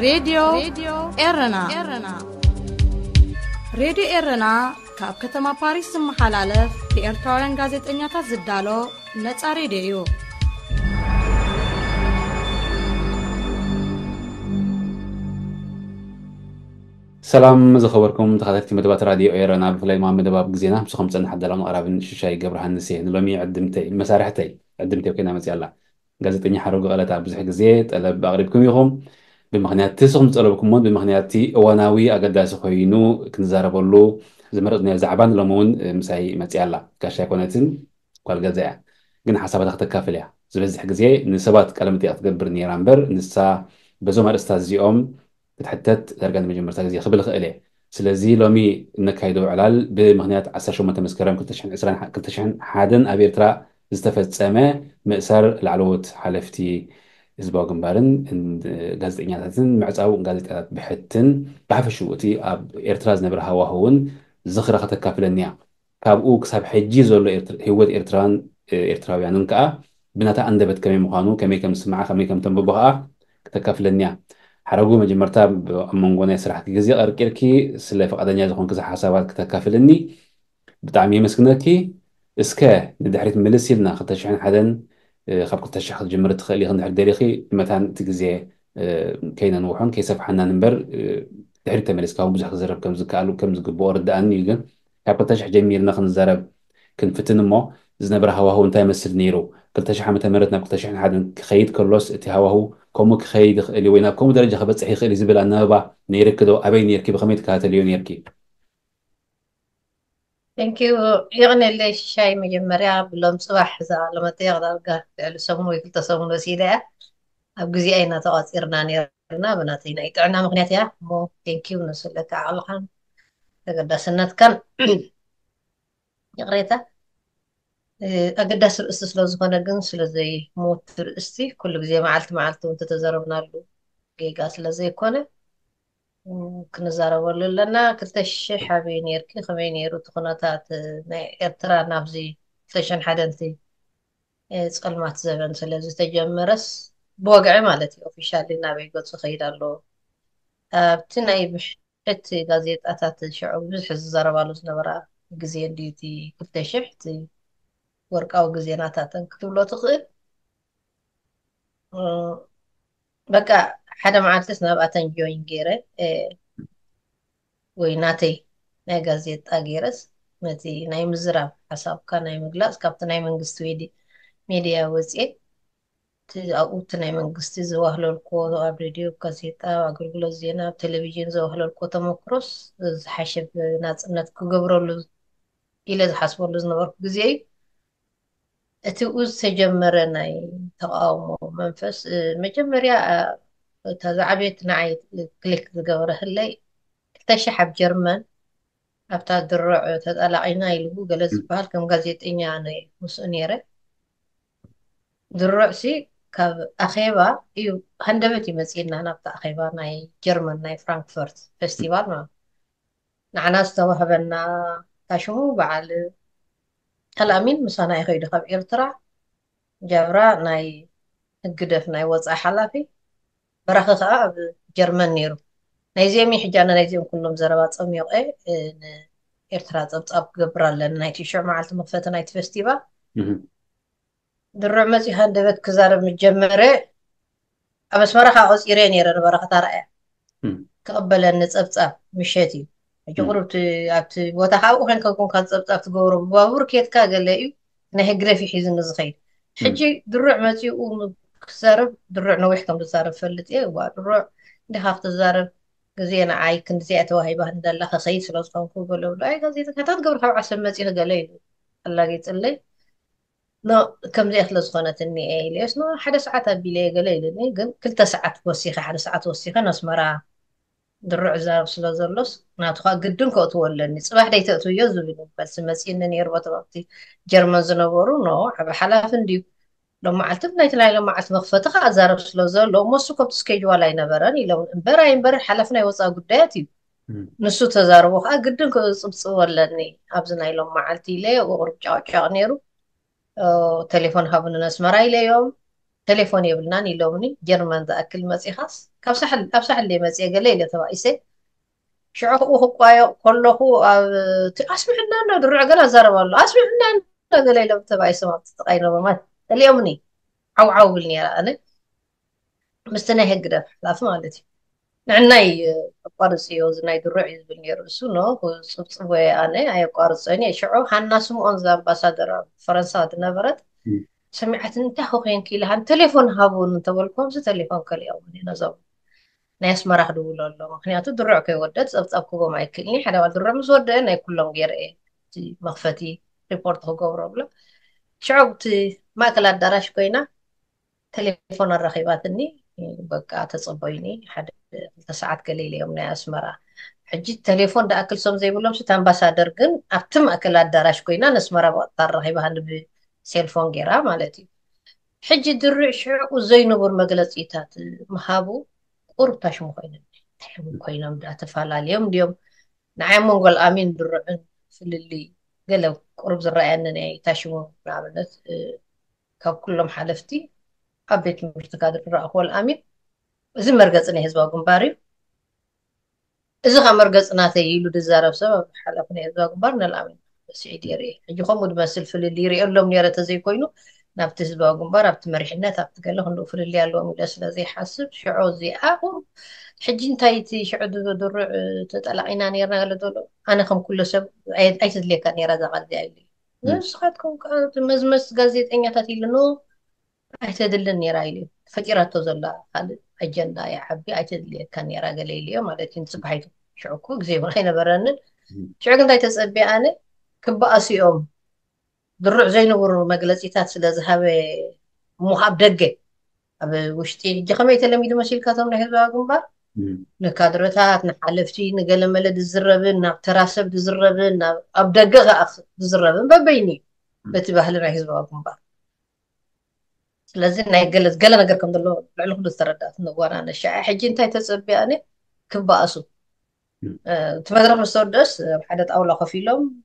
ሬድዮ ኤረና ሬድዮ ኤረና ካብ ከተማ ፓሪስ ዝመሓላለፍ ብኤርትራውያን ጋዜጠኛታት ዝዳሎ ነፃ ሬድዮ እዩ ሰላም ዝኸበርኩም ተኸተልቲ መደባት ራድዮ ኤረና ብፍላይ ድማ መደባብ ግዜና ምስኹም ፅና ሓዳላ ምቕራብን ሽሻይ ገብርሃንስ እየ ንሎሚ መሳርሕተይ ዕድምተይ ኮይና መፅያ ኣላ ጋዜጠኛ ሓረጉ ቀለታ ብዙሕ ግዜ ጠለብ ኣቅሪብኩም ኢኹም بمعنى تسخم تقربكم من بمعنى تي واناوي أقدر أسخينو كنزار بقوله زمرت نيا زعبان لمون آه، مساي متي الله يكونتن قال جن حسابات أخذ كافلة زبز حق زي نسبات كلام تي أتقرب برني نسا بزوم الأستاذ زيوم تحتت درجة من جمرت زي خبل خيله سلزي لومي إنك هيدو علال بمعنى عسر شو ما تمسكرم كنت شحن حادن أبي ترى استفدت سامه مأسر العلوت ህዝባዊ ግንባርን ጋዜጠኛታትን ምዕፃው ጋዜጣታት ብሕትን ብሓፈሽኡ እቲ ኣብ ኤርትራ ዝነበረ ሃዋህውን ዝኽረ ከተካፍለኒ እያ ካብኡ ክሳብ ሕጂ ዘሎ ህይወት ኤርትራን ኤርትራውያንን ከዓ ብናታ አንደበት ከመይ ምዃኑ ከመይ ከም ዝስምዓ ከመይ ከም ተንብቦ ከዓ ክተካፍለኒ እያ ሓረጉ መጀመርታ ኣብ መንጎ ናይ ስራሕቲ ግዜ ቀርቂርኪ ስለ ፈቃደኛ ዝኾንክ ሓሳባት ክተካፍለኒ ብጣዕሚ የመስግነኪ እስከ ንድሕሪት ምልስ ኢልና 201 إيه، خاب كنت شي حاجه جمرت خلي هند حق تاريخي مثلا تكزي إيه، كاين نوحون كيسف حنا نمبر إيه، تحرك تمارس كاو بزاف زرب كم زكالو كم زكبو رد اني كان خاب كنت جميل نخن زرب كن فتن مو زنا بره هو هو نتايم السد نيرو كنت شي حاجه تمرت نا كنت خيد كلوس تي هو هو كومو خيد اللي وينا كوم درجه خبت صحيح اللي زبل انا با نيركدو ابي نيركي بخميت كاتليون يركي, ቴንኪዩ ይቕኒለይ ሽሻይ መጀመርያ ብሎም ፅባሕ ዛለመጠየቕ ዳርጋ ልዕሊ ሰሙን ወይ ክልተ ሰሙን ወሲደ እያ ኣብ ግዜኣ ኢና ተቐፂርና ነርና ብናተይ ናይ ጥዕና ምክንያት እያ እሞ ቴንኪዩ ንስለካ ዓቕልኻን ተገዳስነትካን ይቕሬታ ኣገዳሲ ርእስቲ ስለዝኮነ ግን ስለዘይሞት ርእስቲ ኩሉ ግዜ መዓልቲ መዓልቲ እውን ተተዘረብናሉ ጌጋ ስለዘይኮነ ክንዛረበሉ ኣለና ክልተ ሽሕ ሃበይ ነርኪ ከመይ ነይሩ እቲ ኩነታት ናይ ኤርትራ ናብዚ ክልተሸን ሓደንቲ ፀልማት ዘበን ስለዝተጀመረስ ብወግዒ ማለት እዩ ኦፊሻሊ ናበይ ገፁ ከይድ ኣለዎ ኣብቲ ናይ ምሕቲ ጋዜጣታት ሽዑ ብዙሕ ዝዘረባሉ ዝነበራ ግዜ እንድዩ እቲ ክልተ ሽሕ እቲ ወርቃዊ ግዜናታተን ክትብሎ ትኽእል በቃ ሓደ መዓልቲ ናብኣተን ጆይን ገይረ ወይ ናተይ ናይ ጋዜጣ ገይረስ ነቲ ናይ ምዝራብ ሓሳብካ ናይ ምግላፅ ካብቲ ናይ መንግስቲ ሜድያ ወፅኤ ኣብኡቲ ናይ መንግስቲ ዘዋህለልኮ ኣብ ሬድዮ ጋዜጣ ኣገልግሎት ዜና ኣብ ቴሌቭዥን ዘዋህለልኮ ተመክሮስ ዝሓሸብ ናፅነት ክገብረሉ ኢለ ዝሓስበሉ ዝነበርኩ ግዜ እዩ እቲ ኡ ዝተጀመረ ናይ ተቃውሞ መንፈስ መጀመርያ እታ ዝዓበየት ንዓይ ክሊክ ዝገበረህለይ ክልተ ሽሕ ኣብ ጀርመን ኣብታ ድርዕ ተጠላቂና ኢልቡ ገለ ዝበሃል ከም ጋዜጠኛ ምስኡ ነይረ ድርዕ ሲ ካብ ኣኼባ እዩ ሃንደበት እዩ መፂና ናብቲ ኣኼባ ናይ ጀርመን ናይ ፍራንክፈርት ፌስቲቫል ማለት ንዓና ዝተዋህበና ታሽሙ በዓል ተላሚን ምሳና ይኸይዱ ካብ ኤርትራ ጃብራ ናይ ህግደፍ ናይ ወፃኢ ሓላፊ በራኸ ከዓ ኣብ ጀርመን ነይሩ ናይዚኦም ሕጃና ናይዚኦም ኩሎም ዘረባ ፀሚቐ ንኤርትራ ፀብፃብ ክገብር ኣለና ናይቲ ሽዑ መዓልቲ መክፈተ ናይቲ ፌስቲቫል ድርዕ መፂኻ ንደበት ክዛረብ ምጀመረ ኣብ ኣስመራ ከዓ ቆፂረ ነረ ንበረኸታ ረኣያ ክቕበለኒ ፀብፃብ ምሸት እዩ ሕጂ ቁርብቲ ኣብቲ ቦታ ካብ ኮንካ ኮንካ ፀብፃብ ትገብሮ ብባቡር ኬትካ ገለ እዩ ናይ ህግረፊ ሒዝኒ ዝኸይድ ሕጂ ድሩዕ መፂኡ كسرب درع نويحكم تزارب فلت إيه ودرع دهاف تزارب قزينا عاي كنت زي أتواهي بها ندال لها سيس لازفان كوبولي ولا عاي قزي تكتا تقبر خلو عسل ما زيها قليل الله نو كم زي أخلص خونة إيه ليش نو حدا ساعتها بيلي قليل إني قم كلتا ساعت وسيخة حدا ساعت وسيخة ناس مرا درع زارب سلا زرلس ناتخوا قدن كو أتوال لني صباح دي تأتو يزو بس مسي إنني يربط وقتي جرمان زنبورو نو عبا حلافن ديو لو ما عطيتنا يتلاي لو ما عطى مخفتها أزارب شلوزر لو ما سوكم تسكيجوا على نبراني لو برا ينبر حلفنا يوصى قداتي نسو تزاربو خا قدن كو صور لني أبزنا لو ما عطي لي وغرب جاو جاو نيرو تليفون هابن نسمرا إلي يوم تليفون يبلناني لومني جرمان ذا أكل مسيخاس كابسح اللي أبسح اللي مسيح قليل يتوائسي شعوه وخقايا كله أسمح لنا نو دروع قلا زاربو الله أسمح لنا نو قليل يتوائسي ما تتغير تليوني عو عوعو بلني أنا مستنى هجرة لاف مالتي نعناي يعني قارسي وزناي دروعي بلني رسونا وصبصبوي أنا أي قارسين يشعو يعني. حنا أنزا زامباسادر فرنسا تنبرت سمعت انت خوين كي لهان تليفون هابون نتولكم تليفون كليون هنا زو ناس راح دول الله مخنياتو يعني درع كي ودت زبطب كوبو ما يكلني حدا والدرع مس انا ناي كلهم غير ايه مخفتي ريبورت هو قبربلا شعبتي ማእከል ኣዳራሽ ኮይና ቴሌፎን ኣራኺባትኒ በቃ ተፀበዩኒ ሓደ ክልተ ሰዓት ገለ ኢለዮም ናይ ኣስመራ ሕጂ ቴሌፎን ዳኣክል ሶም ዘይብሎም ስ ኣምባሳደር ግን ኣብቲ ማእከል ኣዳራሽ ኮይና ንኣስመራ ብቅታ ኣራኺባ ብሴልፎን ገይራ ማለት እዩ ሕጂ ድርዕ ሽዑኡ ዘይንቡር መግለፂታት ምሃቡ ቁሩብ ታሽሙ ኮይኖም ኮይኖም ተፈላለዮም ድዮም ንዓይ መንጎል ኣሚን ድርዑን ፍልሊ ገለ ቁርብ ዝረኣየኒ ናይ ታሽሙ ንኣብነት ካብ ኩሎም ሓለፍቲ ኣብ ቤት ትምህርቲ ካድር ንረእኽቦ ልኣሚን እዚ መርገፂ ናይ ህዝባዊ ግንባር እዩ እዚ ካብ መርገፂ ናተይ ኢሉ ዝዛረብ ሰብ ኣብ ሓላፊ ናይ ህዝባዊ ግንባር ንልኣሚን ስዒድ የርኢ ሕጂ ከምኡ ድመስል ፍልል ይርኤሎም ነረ ተዘይኮይኑ ናብቲ ህዝባዊ ግንባር ኣብቲ መሪሕነት ኣብቲ ገለ ክንኡ ፍልል ኣለዎም ኢለ ስለዘይሓስብ ሽዑ እዚኣብ ሕጂ እንታይ እቲ ሽዑ ድርዕ ተጠላቂና ነርና ገለ ዘሎ ኣነ ከም ኩሉ ሰብ ኣይተድልየካ ነራ ዛቃል እዚኣ ኢሉ እዩ ንስኻትኩም ከዓ መዝመስ ጋዜጠኛታት ኢለኖ ኣይተድልን ነራ ኢልዩ ፈጢራቶ ዘላ ካልእ ኣጀንዳ ይዓቢ ኣይተድልየካ ነራ ገለ ኢልዮ ማለት እዩ ንፅባሒቱ ሽዑ እኮ ግዜ እውን ኣይነበረንን ሽዑ ግን እንታይ ተፀቢየ ኣነ ክበኣሲኦም ድሩዕ ዘይነበሩ መግለፂታት ስለዝሃበ እሞ ኣብ ደገ ኣብ ውሽጢ ሕጂ ከመይ ተለሚዱ መሲልካቶም ናይ ህዝባዊ ግንባር نكادرتات نحلفتي نقل ملد الزربن نعتراسب الزربن نبدأ غاخ الزربن ببيني بتبهل رهيز بابكم بار لازم نقل قال انا قركم دلو العلوم دسترات نوار انا شاع حجين تاي تسبياني كبا اسو تمدرم سودس حدت اولا خفيلم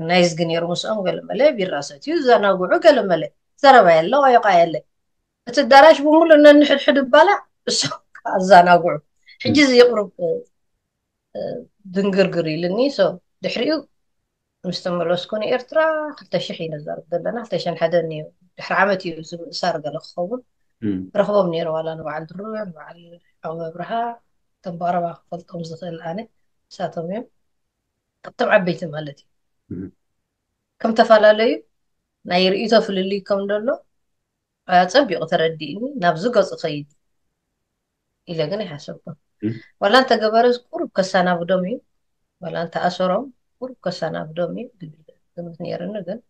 نايس غنيرو مسام قال ملي بيراساتي زانا غو قال ملي سرا بالله ويقال لك تدراش بمول ان نحد حد بالا ኣዘናግዑ ሕጂ ዘየቕርብ ድንግርግር ኢልኒ ሶ ድሕሪኡ ምስ ተመለስኩ ንኤርትራ ክልተ ሽሕ እዩ ነዛርብ ዘለና ክልተ ሽሕን ሓደን እዩ ድሕሪ ዓመት እዩ ዝምእሳር ገለ ክኸውን ረክቦም ነይሩ ዋላ ንበዓል ድሩዕ ንበዓል ዓዊ ኣብርሃ እቶም ብቀረባ ክፈልጦም ዝኽእል ኣነ ንሳቶም እዮም ካብቶም ዓበይቲ ማለት እዩ ከም ተፈላለዩ ናይ ርእቶ ፍልልይ ከም ደሎ ፀቢቑ ተረዲእኒ ናብዚ ገፁ ኸይድ إلغن حسبه ولا أنت جبارس كرب كسانا بدومي ولا أنت أسرام كرب كسانا بدومي دم نيرن جن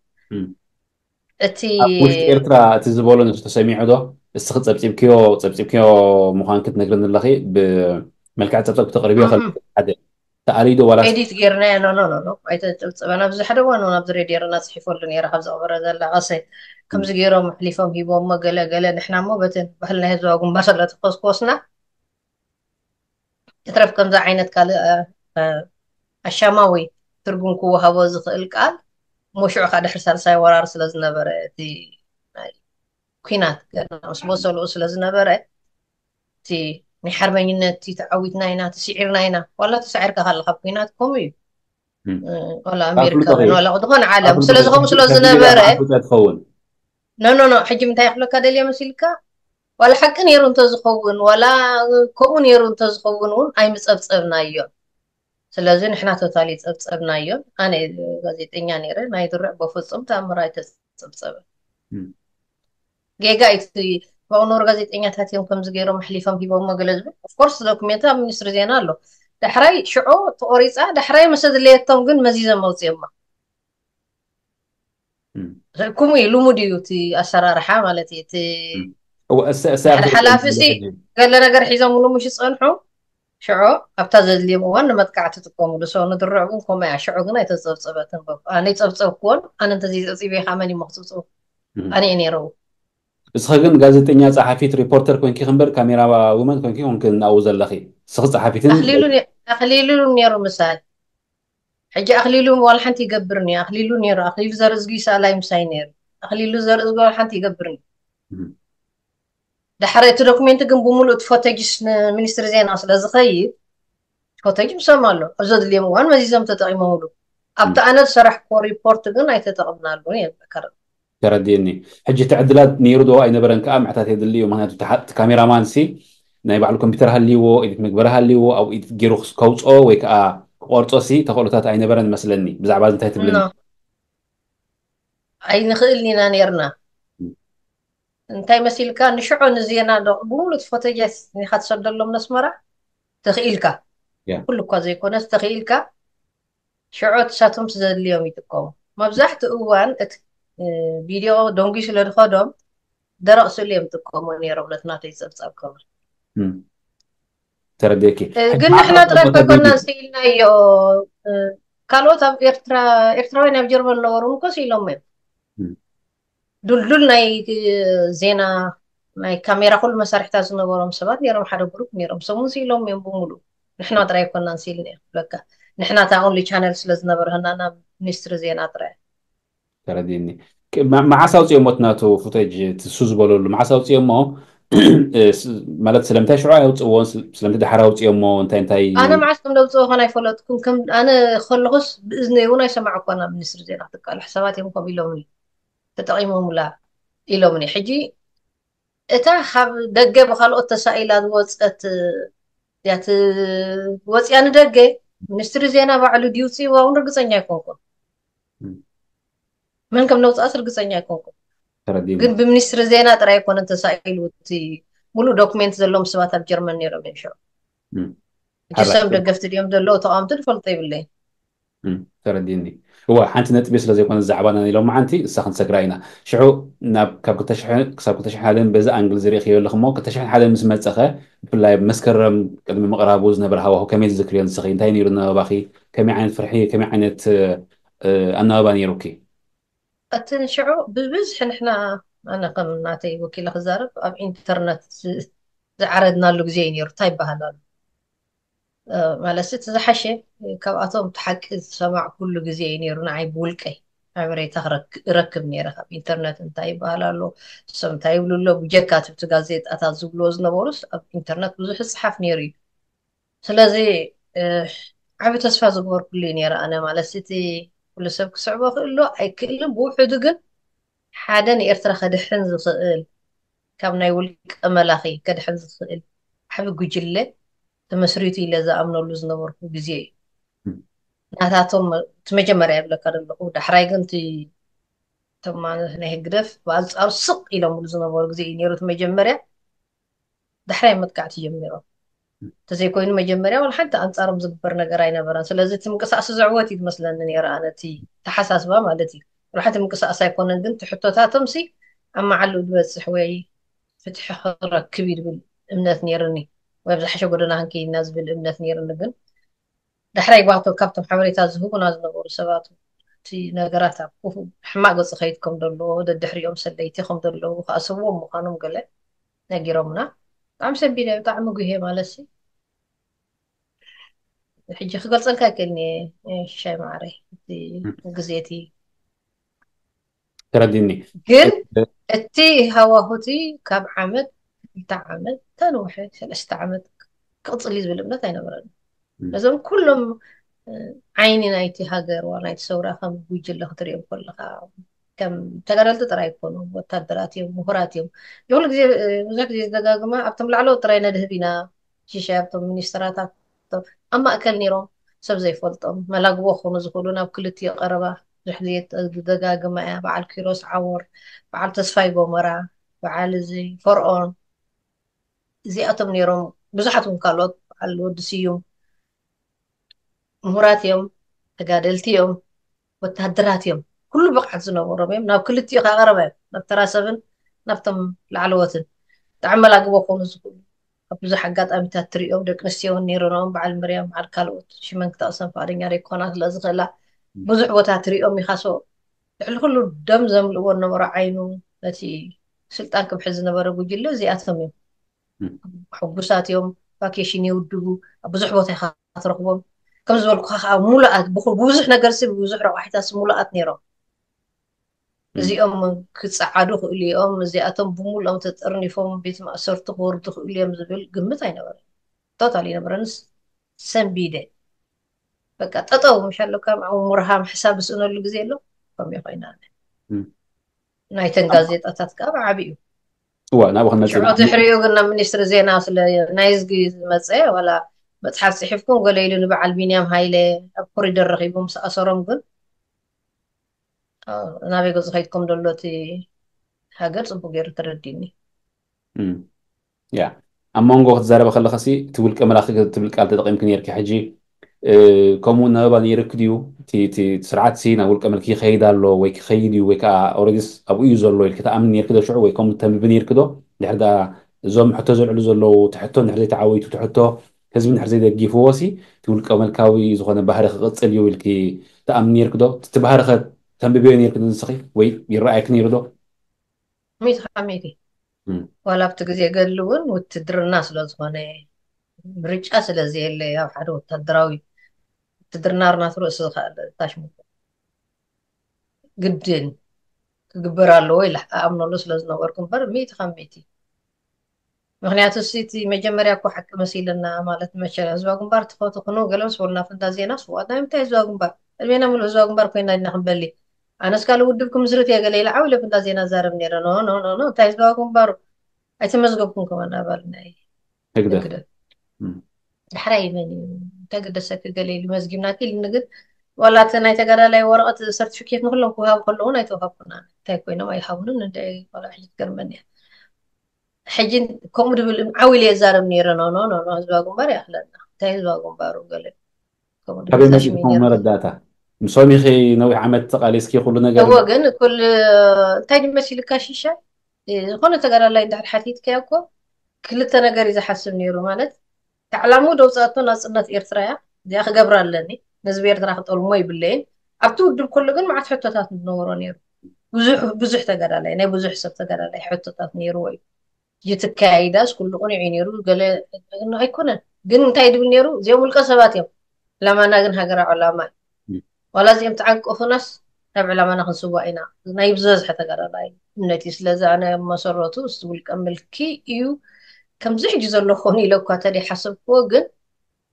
أتي أقول إرترا تزبولن تسمي عدا استخدت أبتيم كيو أبتيم كيو مخان كنت نقرن اللخي بملكة تبتك تقريبا خل حد تعريدو ولا أديت غيرنا لا لا لا لا أيت أنا بزحده وأنا بزري ديرنا صحيح فلن يرى حفظ أمر هذا لا أصي كم زغيرهم حليفهم هيبوم ما قلا قلا نحنا مو بتن بهلنا هذو أقوم بس لا قصنا تترف كم ذا عينت قال آه، آه، الشماوي ترقون كو هوز خل قال مش عقد خد حرسال ساي ورار سلاز نبر تي آه، كينات مش بوصل وصل سلاز نبر تي نحر من ينتي تعويت ناينا تسعير ناينا ولا تسعير كهل خبينات كومي ولا أمريكا ولا غدغن عالم سلاز غم سلاز نبر نو نو نو حجم تايخلو كاديليا مسيلكا ولا حقن يرون تزخون ولا كون يرون تزخون ون أي مسأب سأبنا يوم سلازين إحنا توتالي سأب سأبنا يوم أنا غزيت إني أنا رأي ما يدري بفصل تامراي تسأب سأب جيجا إتي فأنور غزيت إني تاتي يوم كمز غيرهم حليفهم في بوم مجلس of course دوكيمنتا من سرزينا له دحرية شعو توريسا دحرية مسد اللي يتمكن مزيزا موزي ما كم يلومو ديوتي أشرار حاملتي تي هو الساعه يعني ان قال لنا غير حزام ولا مش صنحو شعو ابتاز لي مو انا ما تقعت تقوم لسون درعون كوما يا شعو غنا تصبصبات انا تصبصب كون انا انت زي زي خامني مخصوص انا اني رو سخن غازيتنيا صحفي ريبورتر كون كيخمبر كاميرا ومن كون كون كنعوز لخي سخ صحفيتين خليلوني خليلوني يا رمسان دحريت دوكمنت كن بمولود فوتاجيش منستر زين اصلا زخيب فوتاجيش مسامالو زاد لي موان مزيزم تتعي مولو ابدا انا صرح كو ريبورت كن اي تتعبنا البني الذكر ترى ديني حجي تعدلات نيرو دو اي نبرن كام حتى تدلي ومعناته تحت كاميرا مانسي ناي بعلو كمبيوتر هاللي هو اذا مكبر هاللي هو او اذا جيرو كوتس او ويك ا كوارتو سي تقول اي نبرن مثلا ني بزعبال انتهت نعم. اي نخلني نانيرنا እንታይ መሲልካ ንሽዑ ንዜና ብሙሉእ ትፈተጀስ ኒኻ ትሰደሎም ነስመራ ትኽኢልካ ኩሉ እኳ ዘይኮነስ ተኽኢልካ ሽዑ ትሳቶም ትዘድልዮም ይጥቀሙ መብዛሕትኡ እዋን እቲ ቪድዮ ደንጉ ስለድኸዶም ደረቕ ስእሉ እዮም ጥቀሙ ነይሮም ነትናተይ ፀብፃብ ከብል ተረዲኪ ግን ንሕና ጥራይ ኮይኮና ስኢልና ካልኦት ኣብ ኤርትራ ኤርትራውያን ኣብ ጀርመን ነበሩ ምኮስ ኢሎም እዮም دلدل ناي زينا ناي كاميرا كل مسارح تاع زنبورم سبات نيرم حدا جروب نيرم سون سيلو مين بومولو نحنا دراي كنا نسيلنا بلاك نحنا تاع اونلي شانل سلاز نبر هنا انا نستر زينا ترى ترى ديني مع صوت يوم متناتو فوتاج تسوز بولول مع صوت يوم مو مالت سلمت شعاي وتصوون سلمت دحرا وتصوم انتي انتي انا مع صوت لو تصو هنا يفولت كم انا خلص باذن وناي سمعك انا نستر زينا تقال حساباتي مقابلوني ተጠቂሞም ላ ኢሎምኒ ሕጂ እታ ካብ ደገ ብካልኦት ተሳኢላ ዝወፀት ያቲ ወፅያ ንደገ ሚኒስትሪ ዜና ባዕሉ ድዩ ውፅኢዋ እውን እርግፀኛ ኣይኮንኩን መን ከም ነውፃእስ እርግፀኛ ኣይኮንኩን ግን ብሚኒስትሪ ዜና ጥራይ ኮነን ተሳኢሉ እቲ ሙሉእ ዶክሜንት ዘሎም ሰባት ኣብ ጀርመን ነይሮም እዮም ሽዑ እጅ ሰብ ደገፍቲ ድዮም ዘለዎ ተቃምቲ ንፈልጦ ይብለይ ተረዲኒ هو حانت نتبي سلا زي كنا زعبانا نيلو يعني ما عندي سخن سكرينا شعو ناب كاب كتشح كاب كتشح حالا بز أنجل زري خيول لخمو كتشح حالا مس متسخة بلا مسكر قد ما مقرب وزن بره هو كم يذكر يوم سخين تاني يرونا باخي كم عينة فرحية كم عينة أنا آه، أباني آه، روكي أتن شعو ببز حن إحنا أنا قمنا تي وكيل خزارب أب إنترنت زعردنا لوك زين يرو تايب بهالالو مالا ست زحشة كاب أتوم تحك سمع كل جزء نيرون عاي بولكي عمري تهرك ركب نيرها بإنترنت انتاي بهالا لو سمتاي بلو لو بجاك كاتب تغازيت أتا زبلوز نبورس بإنترنت بزوح الصحف نيري سلازي عبي تسفى زبور كل نير أنا مالا ستي كل سبب كسعب أخلو أي كلم بوحدو قل حادن إرترا خد حنز سئل كام ناي أملاخي كد حنز حبي قجلة ተመስሪቱ ኢለ ዝኣምነሉ ዝነበርኩ ግዜ እዩ ናታቶም እቲ መጀመርያ የብለካ ዘለኹ ዳሕራይ ግን እቶም ናይ ህግደፍ ብኣንፃሩ ስቕ ኢሎምሉ ዝነበሩ ግዜ እዩ ነይሩ እቲ መጀመርያ ዳሕራይ መጥቃዕቲ እዮም ነይሮም እንተዘይኮይኑ መጀመርያ ወላ ሓንቲ ኣንፃሮም ዝግበር ነገር ኣይነበረን ስለዚ እቲ ምንቅሳእሲ ዘዕወት እዩ ትመስለኒ ነይረ ኣነ እቲ ተሓሳስባ ማለት እዩ ሩሓት ምንቅሳእሲ ኣይኮነን ግን ትሕቶታቶም ሲ ኣብ መዓልኡ ዝበፅሕ ወይ ፍትሒ ክረክብ እዩ ድብል እምነት ነይርኒ ويبزحش قرنا هنكي الناس بالإمنة ثنير النقن دحرى يبغاك الكابتن حوري تازهو ناس نقول سباتو تي نقرات أبوه حما قص خيدكم دلو ده دحرى يوم سليتي خم دلو خاصوه مخانم قلة نقرمنا عم سبينا بتعمو قيه مالسي حيج خقل صنكا كني الشاي معري دي قزيتي ترديني قل اتي هوا هوتي كاب عمد بتاع عمد تنوحي علاش تعمد كتصلي زبل بلا تاينا مرض لازم كلهم آه، عيني نايتي هاجر ولا نايتي سورا خم بيجي الله خطر يوم كلها كم تقرأت ترى يكونوا وتدراتي ومهراتي يقولك زي مزاك آه، زي دقاق ما أبتم لعلو ترى ندهبينا شي شاب تم منشترات أما أكل نيرو سب زي فلطم ملاق بوخون زخولونا بكل تي قربة زحليت دقاق ما بعال كيروس عور بعال تسفاي بومرا بعال زي فرعون እዚኣቶም ነይሮም ብዙሓት እውን ካልኦት በዓል ወዲ እዩ ምሁራት እዮም ተጋደልቲ እዮም ወታደራት እዮም ኩሉ ብቕዓት ዝነበሮም እዮም ናብ ክልቲኡ ካ ቀረበ እዮም ናብ ተራሰብን ናብቶም ላዕለወትን ብጣዕሚ መላግቦ ክኾኑ ዝኽእሉ ኣብ ብዙሕ ኣጋጣሚታት ትሪኦም ደቂ ኣንስትዮ እውን ነይሮኖም በዓል ምርያም በዓል ካልኦት ሽመን ክተቕሰም ፍቃደኛ ደይኮና ስለ ዝኽእላ ብዙሕ ቦታ ትሪኦም ይኻሶ ልዕሊ ኩሉ ደም ዘምልእዎ ነበሮ ዓይኑ ነቲ ስልጣን ክብሒ ዝነበረ ጉጅለ እዚኣቶም እዮም حبساتهم فاكيشيني ودو بزح بوتي خاطر قوم كم زول خاخ أو مولا بخل بزح نقرس بزح رو أحد اسم مولا أتنيرا زي أم كتساعدوك إلي أم زي أتم بمولا متترني فهم بيت ما أسرت غورتوك إلي أم زبيل قمت هاي نبرا توتالي نبرا سن بيدي بكا تطو مش كام أو مرهام حساب سنو اللي قزي اللو يخينا ناي تنقازي تطاتك أبا عبيو እዋ ናብኡ ክንመፅእ ትሕሪኡ ግን ናብ ሚኒስትሪ ዜና ስለ ናይ ህዝቢ ዝመፀ ዋላ መፅሓፍ ፅሒፍኩም ገለ ኢሉ ንበዓል ቢንያም ሃይለ ኣብ ኮሪደር ረኪቡ ምስ ኣሰሮም ግን ናበይ ገዝ ከይድኩም ደሎ እቲ ሃገር ፅቡቅ ገይሩ ተረዲኒ ያ ኣብ መንጎ ክትዛረበ ከለካ ሲ እቲ ውልቀ መላኪ ትብል ቃል ተጠቂምክ ነርኪ ሕጂ ከምኡውን ነበባ የርክድ እዩ እቲ ስርዓት ሲ ናብ ውልቀ መልክ ይኸይድ ኣሎ ወይ ክኸይድ እዩ ወይ ከዓ ኦረዲስ ኣብኡ እዩ ዘሎ ኢል ክተኣምን የርክዶ ሽዑ ወይ ከምኡ ተምብን የርክዶ ድሕር ዳ እዞም ሕቶ ዘልዕሉ ዘለዉ ትሕቶ ንድሕር ዘይተዓወይቱ ትሕቶ ህዝቢ ንድሕር ዘይደጊፍዎ ሲ እቲ ውልቀ መልካዊ ዝኾነ ባህሪ ክቕፅል እዩ ኢልኪ ተኣምን የርክዶ እቲ ባህሪ ኸ ተንብብዮ ነርክዶ ንስኺ ወይ ይረኣይክ ነይሩ ዶ ሚት ከመይት ዋላ ኣብቲ ግዜ ገሊ እውን ውትድርና ስለዝኾነ ምርጫ ስለዘየለ ኣብ ሓደ ወታደራዊ ትድርናርናት ርእሲ ዝኽእል ታሽሙቶ ግድን ክግበር ኣለዎ ኢላ ኣምነሉ ስለ ዝነበርኩ እምበር ሚእቲ ከም ሚእቲ ምክንያቱ እቲ መጀመርያ እኮ ሓቂ መሲለና ማለት መቸ ህዝባ ጉንባር ትፈቱ ክኑ ገለምስ በሉና ፍንታ ዜና ስዋት ናይ ምንታይ ህዝባ ጉንባር ዕድሜና ሙሉእ ህዝባ ጉንባር ኮይና ኢና ክንበሊ ኣነስ ካል ውድብ ክምስርት እየ ገለ ኢለ ዓብለ ፍንታ ዜና ዛረብ ነረ ኖ ኖ ኖ እንታይ ህዝባ ጉንባሩ ኣይተመዝገብኩም ከመናባል ናይ ህግደት ድሕራይ መን እዩ ተገደሰቲ ገሊሉ መዝጊብና ኢሉ ንግድ ዋላ እቲ ናይ ተጋዳላይ ወረቐት ሰርቲፊኬት ንኩሎም ክውሃብ ከለዉ ኣይተዋሃብኩና እንታይ ኮይኖም ኣይሃቡንን እንታይ ቆልዕ ዝገርመኒ እያ ሕጂ ከምኡ ድብል ዓብይ ለ የዛረብ ነይረ ኖ ኖ ኖ ህዝባ ጉንባር ይኣክለና እንታይ ህዝባ ጉንባሩ ገለ ካበይ መፂኩም መረዳእታ ምስኦም ኢኺ ነዊሕ ዓመት ተቃሊስኪ ኩሉ ነገር እዎ ግን ኩል እንታይ ድመሲልካ ሽሻ ዝኾነ ተጋዳላይ እንዳሕድ ሓቲትከያ እኮ ክልተ ነገር እዩ ዝሓስብ ነይሩ ማለት ተዕላሙ ደውፃእቶ ናፅነት ኤርትራ እያ እዚኣ ክገብር ኣለኒ ንህዝቢ ኤርትራ ክጠልሞ ይብለይን ኣብቲ ውድብ ከሎ ግን መዓት ሕቶታት ዝነበሮ ነይሩ ብዙሕ ተጋዳላይ ናይ ብዙሕ ሰብ ተጋዳላይ ሕቶታት ነይርዎ እዩ ይትከያይዳስ ኩሉ ቁንዕ እዩ ነይሩ ገለ ኣይኮነን ግን እንታይ ድብል ነይሩ እዚኦም ውልቀ ሰባት እዮም ዕላማና ግን ሃገራ ዕላማ እዩ ዋላ እዚኦም ተዓንቀፉናስ ናብ ዕላማና ክንስዋ ኢና ናይ ብዝበዝሐ ተጋዳላይ እምነት እዩ ስለዚ ኣነ መሰረቱ ውልቀ ምልኪ እዩ ከምዚ ሕጂ ዘሎ ክኾኑ ኢለ እኳ ሓሰብክዎ ግን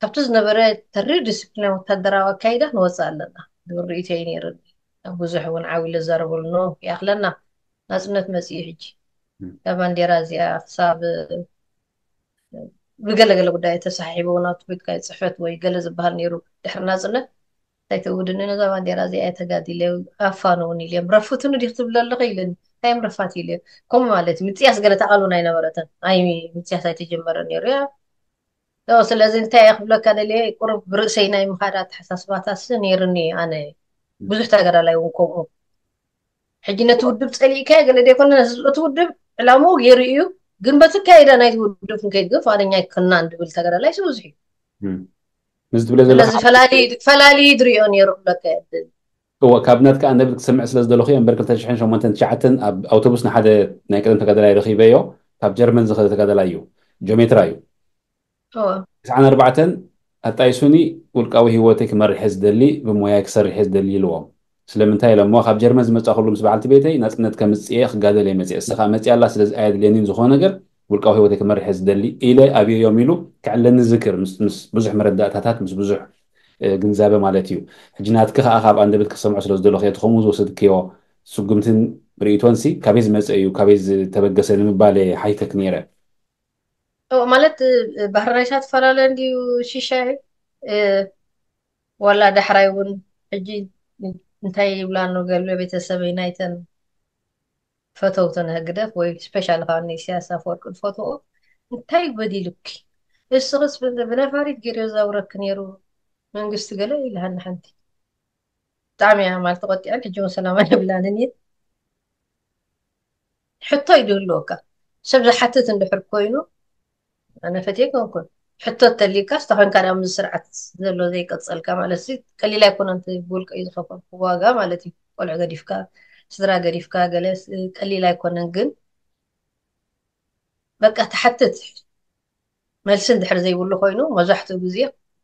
ካብቲ ዝነበረ ተሪር ዲስፕሊን ወታደራዊ ኣካይዳ ንወፅእ ኣለና ንርኢትዮ ነይርኒ ብዙሕ እውን ዓብዪ ዝዘረበሉ ይኣክለና ናፅነት መፅኡ ሕጂ ካብ ባንዴራ እዚኣ ክሳብ ብገለገለ ጉዳይ ተሳሒቡ ናብቲ ቤትካ ፅሕፈት ወይ ገለ ዝበሃል ነይሩ ድሕሪ ናፅነት እንታይ ተውድኒ ነዛ ባንዴራ እዚኣ ተጋዲለ ኣፋን እውን ኢልዮም ረፉትኒ ዲክ ትብል ኣለኸ ኢለኒ ታይም ረፋት ኢሉ ከም ማለት እዩ ምፅያስ ገለ ተቃሉን ኣይነበረተን ኣይ ምፅያስ ኣይተጀመረ ነይሩ እያ ስለዚ እንታይ እየ ክብለካ ደልየ ቁርብ ብርእሰይ ናይ ምካድ ኣተሓሳስባታስ ነይርኒ ኣነ ብዙሕ ተገዳላይ እውን ከምኡ ሕጂ ነቲ ውድብ ፀሊእካ ገለ ደይኮነ እቲ ውድብ ዕላሙ ገይሩ እዩ ግን በቲ ካይዳ ናይቲ ውድብ ክንከይድ ግን ፍቃደኛ ክና ንድብል ተገዳላይ ስብዙሕ እዩ ስለዚ ፈላልዩ ድርዮ ነይሩ ክብለካ የድል هو كابنات كان نبي تسمع سلاس دلوخي أمبر كل تشحن شو مانتن تشعتن أب أوتوبوس نحدا نأكل أنت كذا لا يرخي بيو تاب جرمن زخ أنت كذا لا يو جوميت رايو هو عن أربعة حتى يسوني والقوي هو تك مر حز دلي بمويك سر حز دلي الوام سلام انتهى لما خاب جرمن زمت أخو لهم سبعتي بيتي ناس نت كم سيخ قادل يمت سيخ سخا مت يلا سلاس عاد لينين زخون أجر والقوي هو تك مر حز دلي إلى أبي يوميلو كعلن ذكر مس مس بزح مردات هات مس بزح ግንዛበ ማለት እዩ ሕጂ ናትክ ከዓ ካብ ኣንደበት ክሰምዖ ስለ ዝደለክ ቲከምኡ ዝወሰድክዮ ስጉምትን ርእቶንሲ ካበይ ዝመፀ እዩ ካበይ ዝተበገሰ ንምባል ሓይተክ ነይረ ማለት ባህርናይሳ ተፈላለዩ እንድዩ ሽሻይ ዋላ ዳሕራይ እውን ሕጂ እንታይ ይብላ ገሎ ቤተሰበይ ናይተን ፈተውተን ህግደፍ ወይ ስፔሻል ካ ስያሳ ፈወርቂ ንፈትዎ እንታይ በዲሉኪ እስክስ ብነፋሪት ገይርዮ ዘውረክ ነይሩ መንግስቱ ገለ ይልሃኒ ሓንቲ ብጣዕሚ እያ ማል ተቆጢዐን ሕጂ እውን ሰላማን የብላንን እየን ሕቶ እዩ ዝህልወካ ሰብ ዝሓትት እንድሕር ኮይኑ ኣነ ፈትየ ኮንኩን ሕቶ ተሊካ ዝተኮንካ ናብ ስርዓት ዘሎ ዘይቀፀልካ ማለት ቀሊል ኣይኮነ ትብልቀ እዩ ዝኸፈል ዋጋ ማለት እዩ ቆልዑ ገዲፍካ ስድራ ገዲፍካ ገለ ቀሊል ኣይኮነን ግን በቃ ተሓትት መልሲ እንድሕር ዘይብሉ ኮይኑ መብዛሕትኡ ግዜ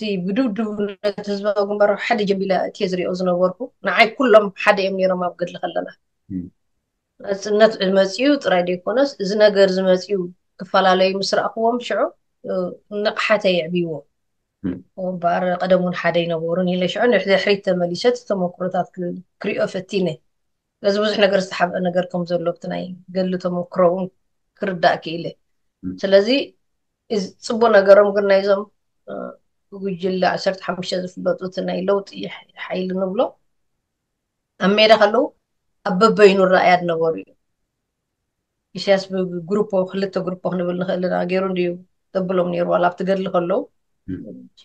እቲ ብድብድብነት ህዝባዊ ግንባር ሓደ ጀሚላ እትየ ዝሪኦ ዝነበርኩ ንዓይ ኩሎም ሓደ እዮም ነይሮም ኣብ ገድሊ ከለና ናፅነት መፅኡ ጥራይ ደይኮነስ እዚ ነገር ዝመፅኡ ክፈላለዩ ምስ ረእኽዎም ሽዑ ንቕሓተ የዕብይዎ እምበር ቀደም እውን ሓደ ይነበሩን ኢለ ሽዑ ድሕሪት ተመሊሰ እቲ ተመክሮታት ክሪኦ ፈቲነ እዚ ብዙሕ ነገር ዝተሓብአ ነገር ከም ዘሎ ብቲ ናይ ገሊ ተመክሮ እውን ክርዳእ ክኢለ ስለዚ ፅቡቅ ነገሮም ግን ናይዞም ጉጅለ 15 ዝፍለጡ እቲ ናይ ለውጢ ሓይሊ ንብሎ ኣብ ሜዳ ከለዉ ኣብ በበይኑ ረኣያ ዝነበሩ እዩ ኢሳያስ ብግሩፖ ክልተ ግሩፖ ክንብል ንኽእል ኢና ገይሩ ድዩ ተብሎም ነይሩ ዋላ ኣብቲ ገድሊ ከለዉ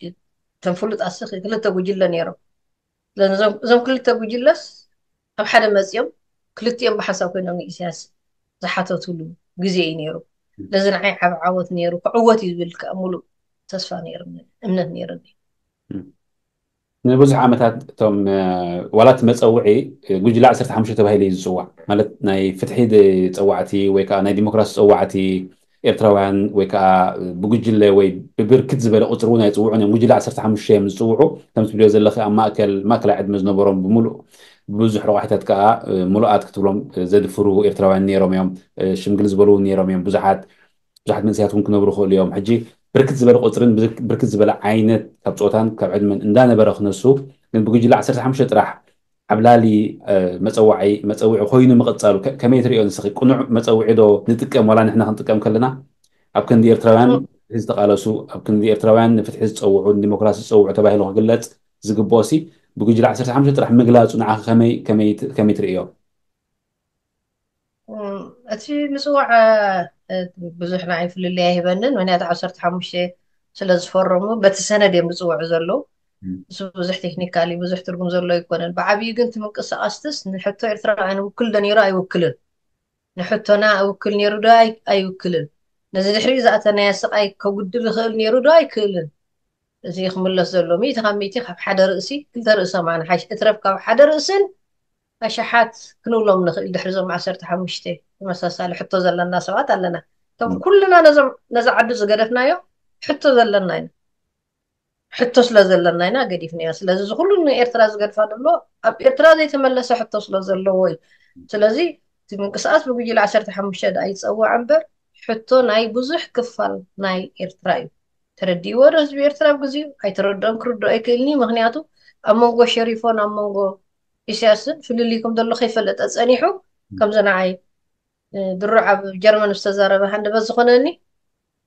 እተን ፍሉጣት ክልተ ጉጅለ ነይሮም እዞም ክልተ ጉጅለስ ኣብ ሓደ መፅኦም ክልቲኦም ብሓሳብ ኮይኖም ንኢሳያስ ዝሓተትሉ ግዜ እዩ ነይሩ ለዚ ንዓይ ዓብ ዓወት ነይሩ ክዕወት እዩ ዝብል ከዓ ሙሉእ تصفى نير من نير اللي نبوزح عامتات توم ولا تمسوعي قولي لا سرت حمشة تبهي لي الزوع مالت ناي فتحي دي تسوعتي ويكا ناي ديمقراسي تسوعتي إرتروان ويكا بقولي لا وي ببركت زبالة أترونا يتسوعون يوم قولي لا سرت حمشة من سوعو تمس بليو زلخي أما أكل ما أكل عد مزنبرون بملو بوزح روحتات كا ملوات كتبلهم زاد فرو إرتروان نيروم يوم شمقل زبالون نيروم يوم بوزحات بوزحات من سيات ممكن نبرخو اليوم حجي بركز بلا قطرين بركز بلا عينة كبصوتان كعلمن إن دانا برا خنسو من بقول لي عصير حمشة راح عبلالي مسوعي مسوعي خوين مقتصر كمية ريال نسخ كنوع مسوعي دو نتكلم ولا نحن هنتكلم كلنا أبكن دير تروان حزت على سو أبكن دير تروان نفتح حزت أو عود ديمقراطية أو عتبه له قلت زق بواسي بقول لي عصير حمشة راح مقلات ونع كمية كمية كمية ريال أتي مسوع ብዙሕ ንዓይ ፍልልይ ኣይሂበንን ምክንያቱ ዓሰርተ ሓሙሽተ ስለዝፈረሙ በቲ ሰነድ እዮም ዝፅውዑ ዘለው እሱ ብዙሕ ቴክኒካሊ ብዙሕ ትርጉም ዘሎ ኣይኮነን ብዓብዪ ግን እቲ ምንቅስቃስትስ ንሕቶ ኤርትራ ንውክል ዶ ነይሩ ኣይውክልን ንሕቶና እውክል ነይሩ ዶ ኣይውክልን ነዚ ድሕሪ ዝኣተናያ ስቃይ ከጉድል ይኽእል ነይሩ ዶ ኣይክእልን እዚ ክምለስ ዘሎ ሚእቲ ካብ ሚእቲ ካብ ሓደ ርእሲ ክልተ ርእሲ ማሓሽ እትረፍ ካብ ሓደ ርእስን ኣሽሓት ክንብሎም ንኽእል ድሕሪ ዞም ዓሰርተ ሓሙሽተ ተመሳሳሊ ሕቶ ዘለና ሰባት ኣለና እቶም ኩልና ነዚ ዓዲ ዝገደፍናዮ ሕቶ ዘለና ኢና ሕቶ ስለ ዘለና ኢና ገዲፍናዮ ስለዚ እዚ ኩሉ ንኤርትራ ዝገድፋ ደሎ ኣብ ኤርትራ ዘይተመለሰ ሕቶ ስለ ዘለዎ እዩ ስለዚ እቲ ምንቅስቃስ ብጉጅለ ዓሰርተ ሓሙሽተ ዳ ይፀዋዕ እምበር ሕቶ ናይ ብዙሕ ክፋል ናይ ኤርትራ እዩ ተረዲእዎ ዶ ህዝቢ ኤርትራ ብግዚኡ ኣይተረድኦም ክርድኦ ኣይክእልኒ ምክንያቱ ኣብ መንጎ ሸሪፎን ኣብ መንጎ ይስያስን ፍልልይ ከም ዘሎ ከይፈለጠ ፀኒሑ ከምዘነዓይ ድሩዕ ኣብ ጀርመን ዝተዛረበ ሃንደበት ዝኮነኒ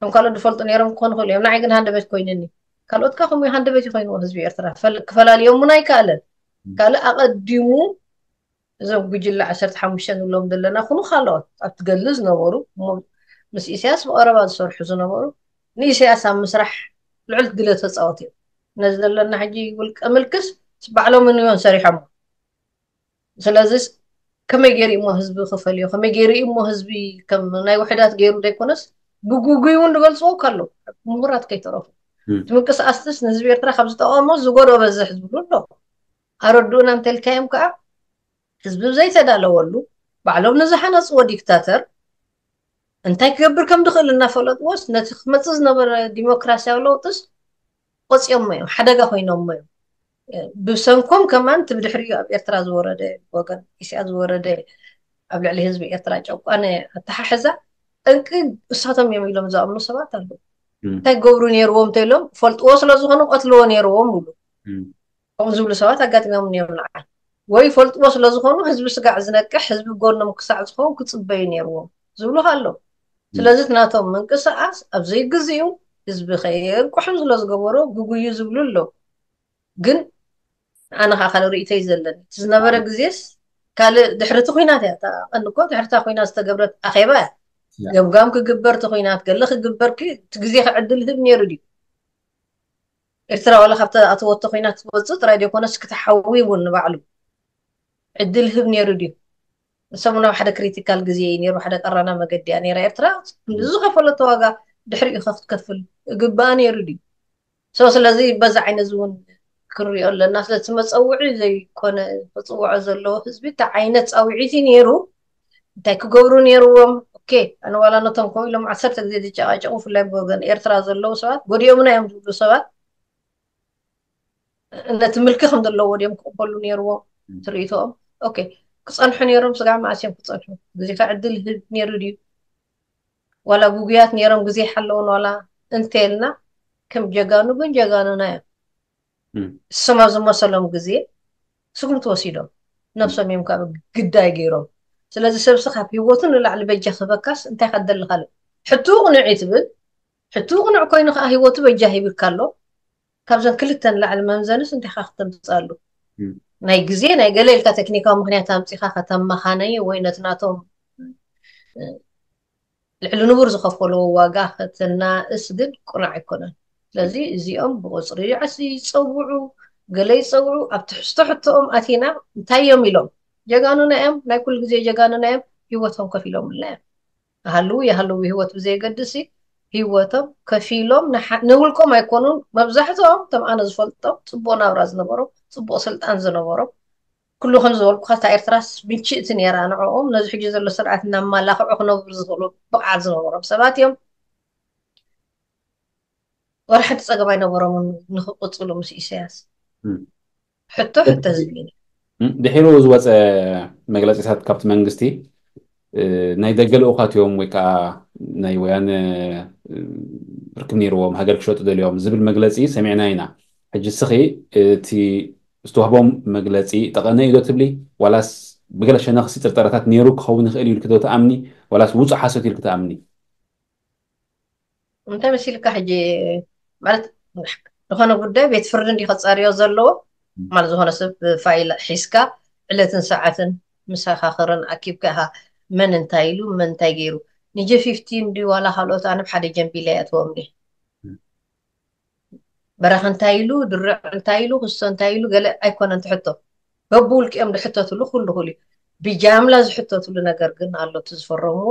ከም ካልኦት ዝፈልጡ ነይሮም ክኾኑ ይኽእሉ እዮም ንዓይ ግን ሃንደበት ኮይነኒ ካልኦትካ ከምኡ ሃንደበት ይኮይንዎ ህዝቢ ኤርትራ ክፈላለዮም እውን ኣይከኣለን ካልእ ኣቐዲሙ እዞም ጉጅለ 15 ንብሎም ዘለና ኩኑ ካልኦት ኣብ ትገሊ ዝነበሩ ምስ ኢሳያስ ብቀረባ ዝሰርሑ ዝነበሩ ንኢሳያስ ኣብ ምስራሕ ልዕልት ግለ ተፃወት እዮም ነዚ ዘለና ሕጂ ውልቀ ምልክስ ስባዕሎም እንዮን ሰሪሖሞ ስለዚ ከመይ ገይሪ እሞ ህዝቢ ክፈልዮ ከመይ ገይሪ እሞ ህዝቢ ከም ናይ ውሕዳት ገይሩ ዘይኮነስ ብጉጉይ እውን ንገልፅዎ ከሎ ምሁራት ከይተረፉ እቲ ምንቅስቃስትስ ንህዝቢ ኤርትራ ካብ ዝጠቀሞ ዝጎዶ በዝሕ ዝብሉ ኣሎ ኣረድኡና እንተልካዮም ከዓ ህዝቢ ዘይተዳለወሉ ባዕሎም ንዝሓነፅዎ ዲክታተር እንታይ ክገብር ከም ድክእል እናፈለጥዎስ ነቲ ክመፅእ ዝነበረ ዲሞክራስያዊ ለውጥስ ቆፂኦሞ እዮም ሓደጋ ኮይኖሞ እዮም ብሰንኮም ከማን እቲ ብድሕሪኡ ኣብ ኤርትራ ዝወረደ ወገን እስያ ዝወረደ ኣብ ልዕሊ ህዝቢ ኤርትራ ጨቋነ ኣተሓሕዛ ጠንቂ እሳቶም እዮም ኢሎም ዝኣምኑ ሰባት ኣለዉ እንታይ ገብሩ ነይርዎም እንተኢሎም ፈልጥዎ ስለዝኮኑ ቀትልዎ ነይርዎም ይብሉ ከምኡ ዝብሉ ሰባት ኣጋጢሞም ነይሩ ንዓይ ወይ ፈልጥዎ ስለዝኮኑ ህዝቢ ስጋዕ ዝነቅሕ ህዝቢ ጎኖም ክሳዕ ዝኸውን ክፅበዩ ነይርዎም ዝብሉ ኣለዉ ስለዚ ናቶም ምንቅስቃስ ኣብዘይ ግዜኡ ህዝቢ ከየንቁሑ ስለዝገበሮ ጉጉዩ ዝብሉ ኣሎ ግን أنا خالو ريت أي زلل تزنبر جزيس آه. قال دحرت خوينات يا تأنكوا دحرت خوينات تجبرت أخيبا جب قام كجبرت خوينات قال لك جبر كي تجزيه عدل هم يردي إثر ولا خبت أتوت خوينات بزت رأي يكون أشك تحوي ون بعلم عدل هم يردي سمونا واحد كريتيكال جزيين يروح واحد قرنا ما قد يعني رأي إثر نزخ فلا توقع دحر يخفت كفل جباني يردي سواء لذي بزع نزون ክንሪኦ ኣለና ስለቲ መፀውዒ ዘይኮነ ክፅውዖ ዘለዎ ህዝቢ እንታይ ዓይነት ፃውዒቲ ነይሩ እንታይ ክገብሩ ነይርዎም ኦኬ ኣነ ዋላ ነቶም ከምኡ ኢሎም ዓሰርተ ግዜ ዝጨቃጨቁ ብፍላይ ብወገን ኤርትራ ዘለው ሰባት ጎዲኦምና እዮም ዝብሉ ሰባት ነቲ ምልኪ ከም ዘለዎ ድኦም ክቕበሉ ነይርዎም ትርኢቶኦም ኦኬ ክፀንሑ ነይሮም ስጋዕ ማእስዮም ክፀንሑ ግዜካ ዕድል ህብ ነይሩ ድዩ ዋላ ጉጉያት ነይሮም ግዜ ሓለውን ዋላ እንተየልና ከም ጀጋኑ ግን ጀጋኑና እዮም سما ዝመሰሎም ግዜ ስጉም ተወሲዶም ነፍሶም እዮም ካብ ግዳይ ገይሮም ስለዚ ሰብሲ ካብ ሂወቱ ንላዕሊ በጃ ክበካስ እንታይ ከደሊ ካልእ ሕቱ ቅኑዕ ትብል ሕቱ ቅኑዕ ኮይኑ ከዓ ሂወቱ በጃ ሂብካ ኣሎ ካብዘን ክልተን ላዕሊ መምዘንስ እንታይ ካ ክትምፅኣሉ ናይ ግዜ ናይ ገለ ኢልካ ቴክኒካዊ ምክንያት ኣምፂካ ከተመኻነየ ወይ ነቲ ናቶም ልዕሊ ንቡር ዝኸፈልዎ ዋጋ ክትናእስ ግን ቁናዕ ኣይኮነን ስለዚ እዚኦም ብቁፅሪ ይፀውዑ ገለ ይፀውዑ ኣብ ትሕዝቶ ሕቶኦም ኣቲና እንታይ እዮም ኢሎም ጀጋኑና እዮም ናይ ኩሉ ግዜ ጀጋኑና እዮም ሂወቶም ከፍ ኢሎም ልና እዮም ሃልው የሃልው ሂወት ብዘየገድሲ ሂወቶም ኢሎም ንውልቆም ኣይኮኑን መብዛሕትኦም ቶም ኣነ ዝፈልጦም ፅቡቅ ናብራ ዝነበሮም ፅቡቅ ስልጣን ዝነበሮም ኩሉ ከም ዝበልኩ እታ ኤርትራስ ምንቺእቲ ነራ ንዕኦም ነዚ ሕጂ ዘሎ ስርዓት እናመላክዑ ክነብሩ ዝኽእሉ ብቕዓት ዝነበሮም ሰባት እዮም ወርሕቲ ፀገም ኣይነበሮምን ንክቅፅሉ ምስ ኢሳያስ ሕቶ ሕቶ ዝብል ድሒሩ ዝወፀ መግለፂታት ካብቲ መንግስቲ ናይ ደገ ልኡኻት እዮም ወይ ከዓ ናይ ወያነ ርክብ ነይርዎም ሃገር ክሸጡ ደልዮም ዝብል መግለፂ ሰሚዕና ኢና ሕጂ ስኺ እቲ ዝተዋህቦም መግለፂ ጠቐነ እዩ ዶ ትብሊ ዋላስ ብገለ ሸነኽሲ ጥርጠረታት ነይሩ ክኸውን ይኽእል ኢልክ ዶ ተኣምኒ ዋላስ ውፁእ ሓሶት ኢልክ ተኣምኒ እንታይ መሲልካ ሕጂ ማለት ዝኾነ ጉዳይ ቤት ፍርዲ እንዲ ከፃርዮ ዘለዎ ማለት ዝኾነ ሰብ ፋይል ሒዝካ ዕለትን ሰዓትን ምሳኻኽርን ኣኪብካ ኢኻ መን እንታይ ኢሉ መን እንታይ ገይሩ ንጀ ፊፍቲን ዲ ዋላ ካልኦት ኣነ ብሓደ ጀንቢላ የእትዎም ኒ በረኽ እንታይ ኢሉ ድርዕ እንታይ ኢሉ ክሶ እንታይ ኢሉ ገለ ኣይኮነን ትሕቶ በብውልቂኦም ዝሕተትሉ ኩሉ ኩሉ እዩ ብጃምላ ዝሕተትሉ ነገር ግን ኣሎ እቲ ዝፈረምዎ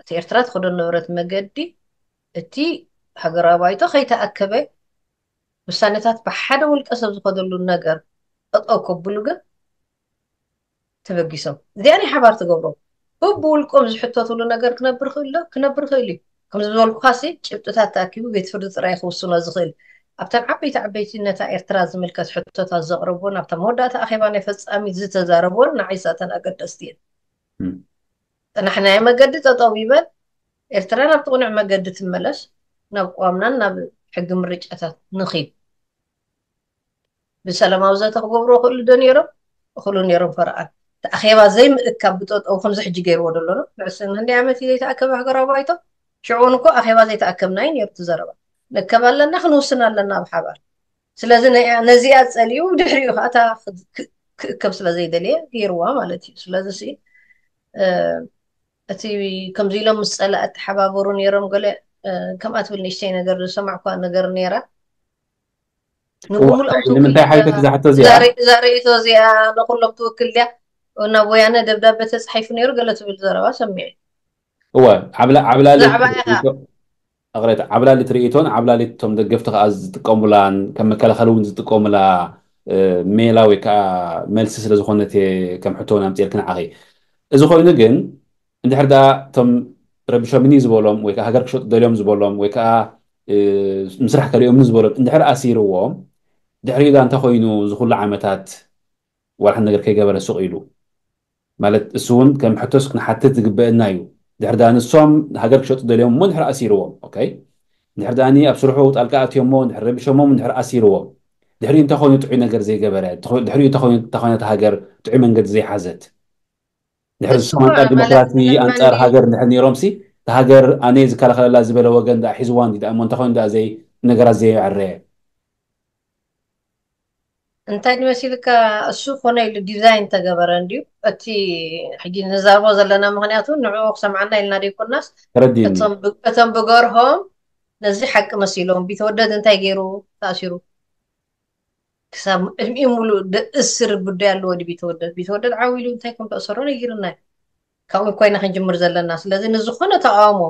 እቲ ኤርትራ ትክደን ንብረት መገዲ እቲ هجرة بايتو خي تأكبه مستانتات بحد ولك أسب زخدلو النقر أطأوكو بلوغا تبقي سو دياني حبار تقبرو هو بولك أمز حتو طولو النقر كنبر خيلو كنبر خيلي كمز بول قاسي شبتو تات تأكبو بيت فرد ترايخ وصونا زخيل أبتان عبي تعبي تينا تا إرتراز ملكة حتو تا زغربون أبتان مودا تا أخيباني فس أمي زيتا زاربون نعيسا تان أقدستين نحن أما قدت أطوبيبا إرتران أبتغنع ما قدت الملس ናብ ቋምናን ናብ ሕጊ ምርጫታት ንኽብ ብሰላማዊ ዘተ ክገብሮ ክእሉ ዶ ነይሮም እክሉ ነይሮም ፈርኣን ተኣኼባ ዘይምእካብ ብጠጠው ከምዚ ሕጂ ገይርዎ ደሎ ዶ ንዕስን ክንደይ ዓመት እዩ ዘይተኣከበ ሃገራዊ ባይቶ ሽዑን እኮ ኣኼባ ዘይተኣከብናይ ነሩ ትዘረባ ንከብ ኣለና ክንውስን ኣለና ኣብ ሓባር ስለዚ ነዚኣ ፀሊዩ ድሕሪኡ ከዓታ እታ ክእከብ ስለዘይደልየ ገይርዋ ማለት እዩ ስለዚ እቲ ከምዚ ኢሎም ምስ ፀላእ ተሓባበሩ ነይሮም ገለ كمات بل نشتي نقر سمع كوا نقر نيرا نقول أمتوكي من تاي حيثك زي حتى زياء زاري إتو زياء نقول لهم توكل ليا ونبويا ندب دابة صحيف نيرو قلت بالزارة واسمعي هو عبلا عبلا أغريت عبلا اللي تريتون عبلا اللي تم دقفت خاز تقوملان كم كلا خلون تقوملا آه، ميلا ويكا ميل سيسل زخونتي كم حتونا متير كن عغي زخونا قن انت حردا تم ረቢ ሸሚኒ ዝበሎም ወይ ከዓ ሃገር ክሸጡ ደልዮም ዝበሎም ወይ ከዓ ምስራሕ ከሪኦምኒ ዝበሎም እንድሕር ኣሲርዎም ድሕሪኡ ዳ እንተኮይኑ ዝኩሉ ዓመታት ዋልሓን ነገር ከይገበረ ሱቕ ኢሉ ማለት እሱ እውን ከም ሕቶስ ክንሓትት ዝግበአና እዩ ድሕር ዳ ንሶም ሃገር ክሸጡ ደልዮም እሞ ንድሕር ኣሲርዎም ድሕር ዳኣኒ ኣብ ስርሑ ጣልቃ ኣትዮሞ ድሕር ረቢሾሞም ንድሕር ኣሲርዎም ድሕሪኡ እንተኮይኑ ጥዑይ ነገር ዘይገበረ ድሕሪኡ እንተኮይኑ ሃገር ጥዑይ መንገዲ ዘይሓዘት ድሕዚ ሶም ኣንጻር ዲሞክራሲ ኣንጻር ሃገር ንድሕር ነይሮም ሲ እቲ ሃገር ኣነ ዝከላኸለላ ዝበለ ወገን ዳ ሒዝዋን ዳ እሞ እንተኾይኑ ዳ ዘይ ነገራት ዘየዕረየ እንታይ ንመሲልካ እሱ ኮነ ኢሉ ዲዛይን ተገበረ እንድዩ እቲ ሕጂ ንዛርቦ ዘለና ምክንያቱ ንዕኡ ክሰምዓና ኢልና ደይኮናስ እቶም ብገርሆም ነዚ ሓቂ መሲሎም ቢተወደድ እንታይ ገይሩ ተኣሲሩ ክሳብ ዕድሚኡ ሙሉእ እስር ጉዳይ ኣለዎ ድ ቢተወደድ ቢተወደድ ዓብዪ ኢሉ እንታይ ከም ተእሰሮ ነጊርና ካብኡ ኮይና ክንጅምር ዘለና ስለዚ ንዝኮነ ተቃውሞ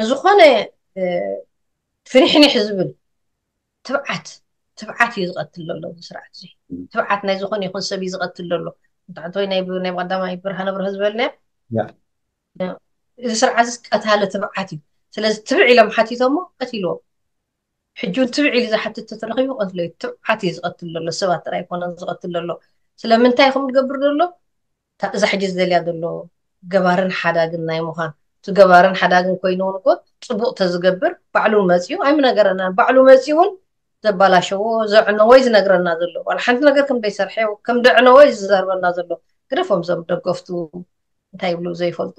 ንዝኮነ ፍኒሕኒሕ ዝብል ትብዓት ትብዓት እዩ ዝቀትል ዘሎ ስርዓት እዚ ትብዓት ናይ ዝኮነ ይኹን ሰብ እዩ ዝቀትል ዘሎ ታሕተወይ ናይ ቀዳማይ ብርሃነ ብርህ ዝበልና እዚ ስርዓት ቀታለ ትብዓት እዩ ስለዚ ትብዕ ኢሎም ሓቲቶሞ ቀትልዎም ሕጂ እውን ትብዕል ዝሓትቶ ተረኪቡ ቀትለ ትብዓት እዩ ዝቀትል ዘሎ ሰባት ጥራይ ኮነን ዝቀትል ዘሎ ስለምንታይ ከም ዝገብር ዘሎ እዛ ሕጂ ዝደልያ ዘሎ ገባርን ሓዳግን ናይ ምኳን እቲ ገባርን ሓዳግን ኮይኑ እውን እኮ ፅቡቅ ተዝገብር ባዕሉ መፅኡ ኣይምነገረና ባዕሉ መፅኡ እውን ዘባላሸዎ ዘዕነወይ ዝነግረና ዘሎ ዋላ ሓንቲ ነገር ከም ደይሰርሐ ከም ደዕነወይ እዩ ዝዛርበና ዘሎ ግደፎም ዞም ደገፍቱ እንታይ ይብሉ ዘይፈልጡ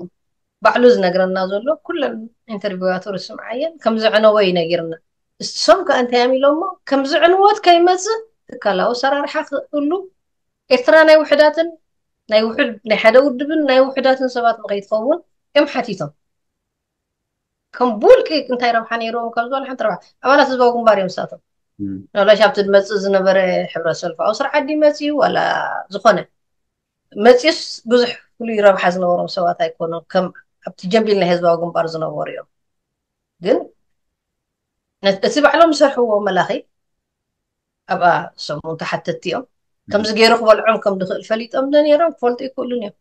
ባዕሉ ዝነግረና ዘሎ ኩለን ኢንተርቪዋቶር ርስምዓየን ከም ዘዕነወይ እዩ ነጊርና ንሶም ከ እንታይ ኣም ኢሎሞ ከምዚ ዕንወት ከይመፅእ ትካላዊ ኣሰራርሓ ክእሉ ኤርትራ ናይ ውሕዳትን ናይ ሓደ ውድብን ናይ ውሕዳትን ሰባት ንከይትኸውን እዮም ሓቲቶም ከም ቡልቂ እንታይ ረብሓ ነይሮም ካብ ዝበል ሓንቲ ረብሓ ኣባላት ህዝባዊ ግንባር እዮም ሳቶም ናብላ ሻብቲ ዝመፅእ ዝነበረ ሕብረት ሰልፊ ኣብ ስራሕ ዓዲ መፅኡ ዋላ ዝኾነ መፂስ ብዙሕ ፍሉይ ረብሓ ዝነበሮም ሰባት ኣይኮኖም ከም ኣብቲ ጀንቢል ናይ ህዝባዊ ግንባር ዝነበሩ እዮም ግን نتسيب على مسرح هو ملاخي أبا سمون تحت تحتتيهم كم نعم. زجير خبال عم كم دخل فليت أم دنيا رم فولت كل يوم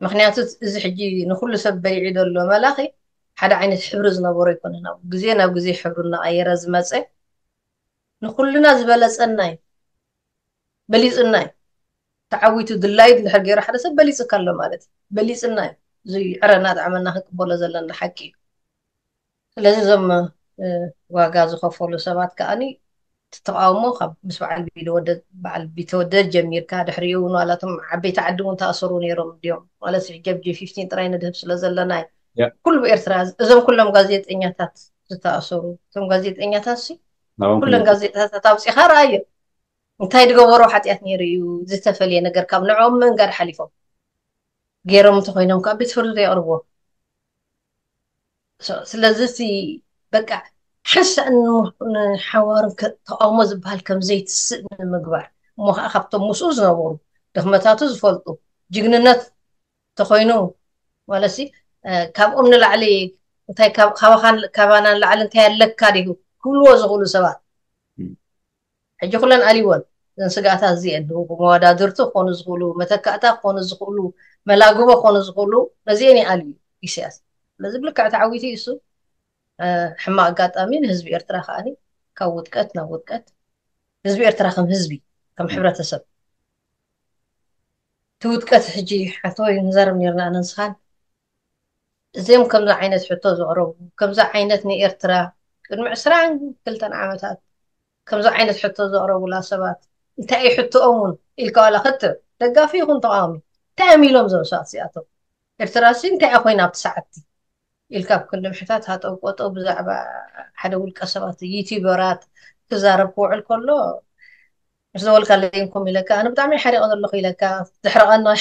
مخنيات إذا حجي نخل سب بيع دلوا ملاخي حدا عين حبر زنبور يكون هنا جزينا بجزي حبرنا أيرا زمسة نخلنا زبلس الناي بليز الناي تعويت دلايد لحرجي راح حدا سب بليز كله مالت بليز الناي زي عرنات عملنا هك بولا زلنا حكي لازم ዋጋ ዝኸፈሉ ሰባት ከዓኒ ተቃውሞ ካብ ምስ በዓል ቢተወደድ ጀሚርካ ድሕሪኡ እውን ዋላቶም ዓበይቲ ዓዲ እውን ተኣሰሩ ነይሮም ድዮም ማለት ሕጃብ ጂ ፊፍቲን ጥራይ ንድህብ ስለ ዘለና እዩ ኩሉ ብኤርትራ እዞም ኩሎም ጋዜጠኛታት ዝተኣሰሩ እቶም ጋዜጠኛታት ኩሎም ጋዜጠኛታት ኣውፂኻ ረኣዮ እንታይ ድገበሮ ሓጢኣት ነይሩ እዩ ዝተፈለየ ነገር ካብ ንዕኦም መንጋድ ሓሊፎም ገይሮም እንተኮይኖም ከዓ ቤት ፍርዲ የቅርብዎም ስለዚ እቲ በቃ ሕሳ ንሓዋርን ተቃውሞ ዝበሃል ከም ዘይትስእ ንምግባር እሞ ከዓ ካብቶም ምስኡ ዝነበሩ ድክመታቱ ዝፈልጡ ጅግንነት እንተኮይኑ ማለት ካብኦም ንላዕሊ እንታይ ካባና ንላዕሊ እንታይ ኣለካ ድዩ ክብልዎ ዝኽእሉ ሰባት ሕጂ ኩለን ኣልይወን እዘን ስጋኣታት እዚአን መወዳድርቲ ክኾኑ ዝኽእሉ መተካእታ ክኾኑ ዝኽእሉ መላግቦ ክኾኑ ዝኽእሉ ነዚአን ይኣልዩ ኢሳያስ ስለዚ ብልክዕ ተዓዊቱ እዩ እሱ حماق قاتامين هزبي ارتراخ اني كو ودكت نو ودكت هزبي ارتراخ هزبي كم حبرة سب تودكت حجي حطوي نزار من يرنا ننسخان زيم كم ذا عينت حطو زغرو كم ذا عينت ني ارترا المعسران قلت انا عمتات كم ذا عينت حطو زغرو ولا سبات انت اي حطو امون الكوالا على خطر دقا فيهم طعامي تأميلهم زوسات سياتو ارتراسي انت اخوين ابت ساعتي إلكاب كل محتاج هات أو قط أو بزعبة حدا ولك سبات يوتيوبرات تزارب وع الكل مش دول قال لي يمكن إلى كان بتعمل حري أنا لقي إلى كان تحرق أنا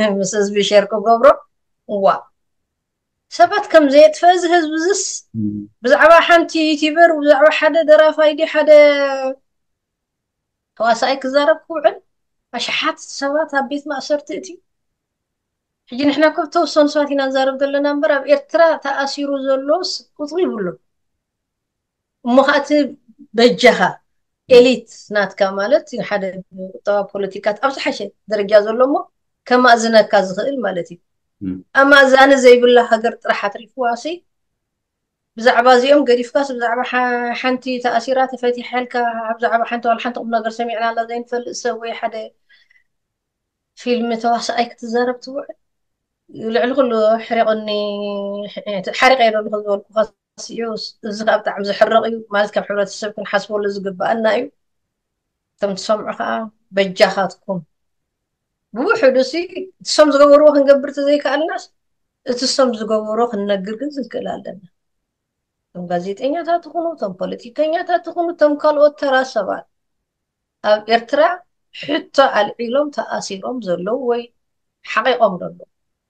مسز بيشاركوا قبره و سبات كم زيت فاز هز بزس بزعبة حنتي يوتيوبر وبزعبة حدا درا فايدي حدا تواصل أيك زارب وع أشحات سبات هبيت ما صرت تي حجي نحنا كبتو سون سواتي نزار بدل نمبر اب ارترا تأسيرو زلوس قطوي بلو مخات بجها اليت نات كامالت حدا طبعا بوليتيكات ابس حشي درجة زلومو كما ازنا كازغل مالتي اما زان زي بلا هاجر راح تريفواسي بزعبا زيوم قريف كاس بزعبا حنتي تأسيرات فاتي حالك بزعبا حنتو والحنتو قبنا قرسمي على لدين فلسوي حدا فيلم تواصل ايك تزارب توعد لعلغل حرقني حرقي لعلغل الكفاس يوس زغ أبتع مزح الرق يو مالك حرة السبك نحسبه لزق بأن يو تم تسمعها بجاهاتكم بوحو دوسي تسم زغ وروح نقبرت زي كالناس تسم زغ وروح نقر قنز الكلال دنا تم غازيت إنيا تاتخونو تم بوليتيك إنيا تاتخونو تم كالو التراسبات أب إرترا حتى العلوم تأسيرهم زلو وي حقيقهم دلو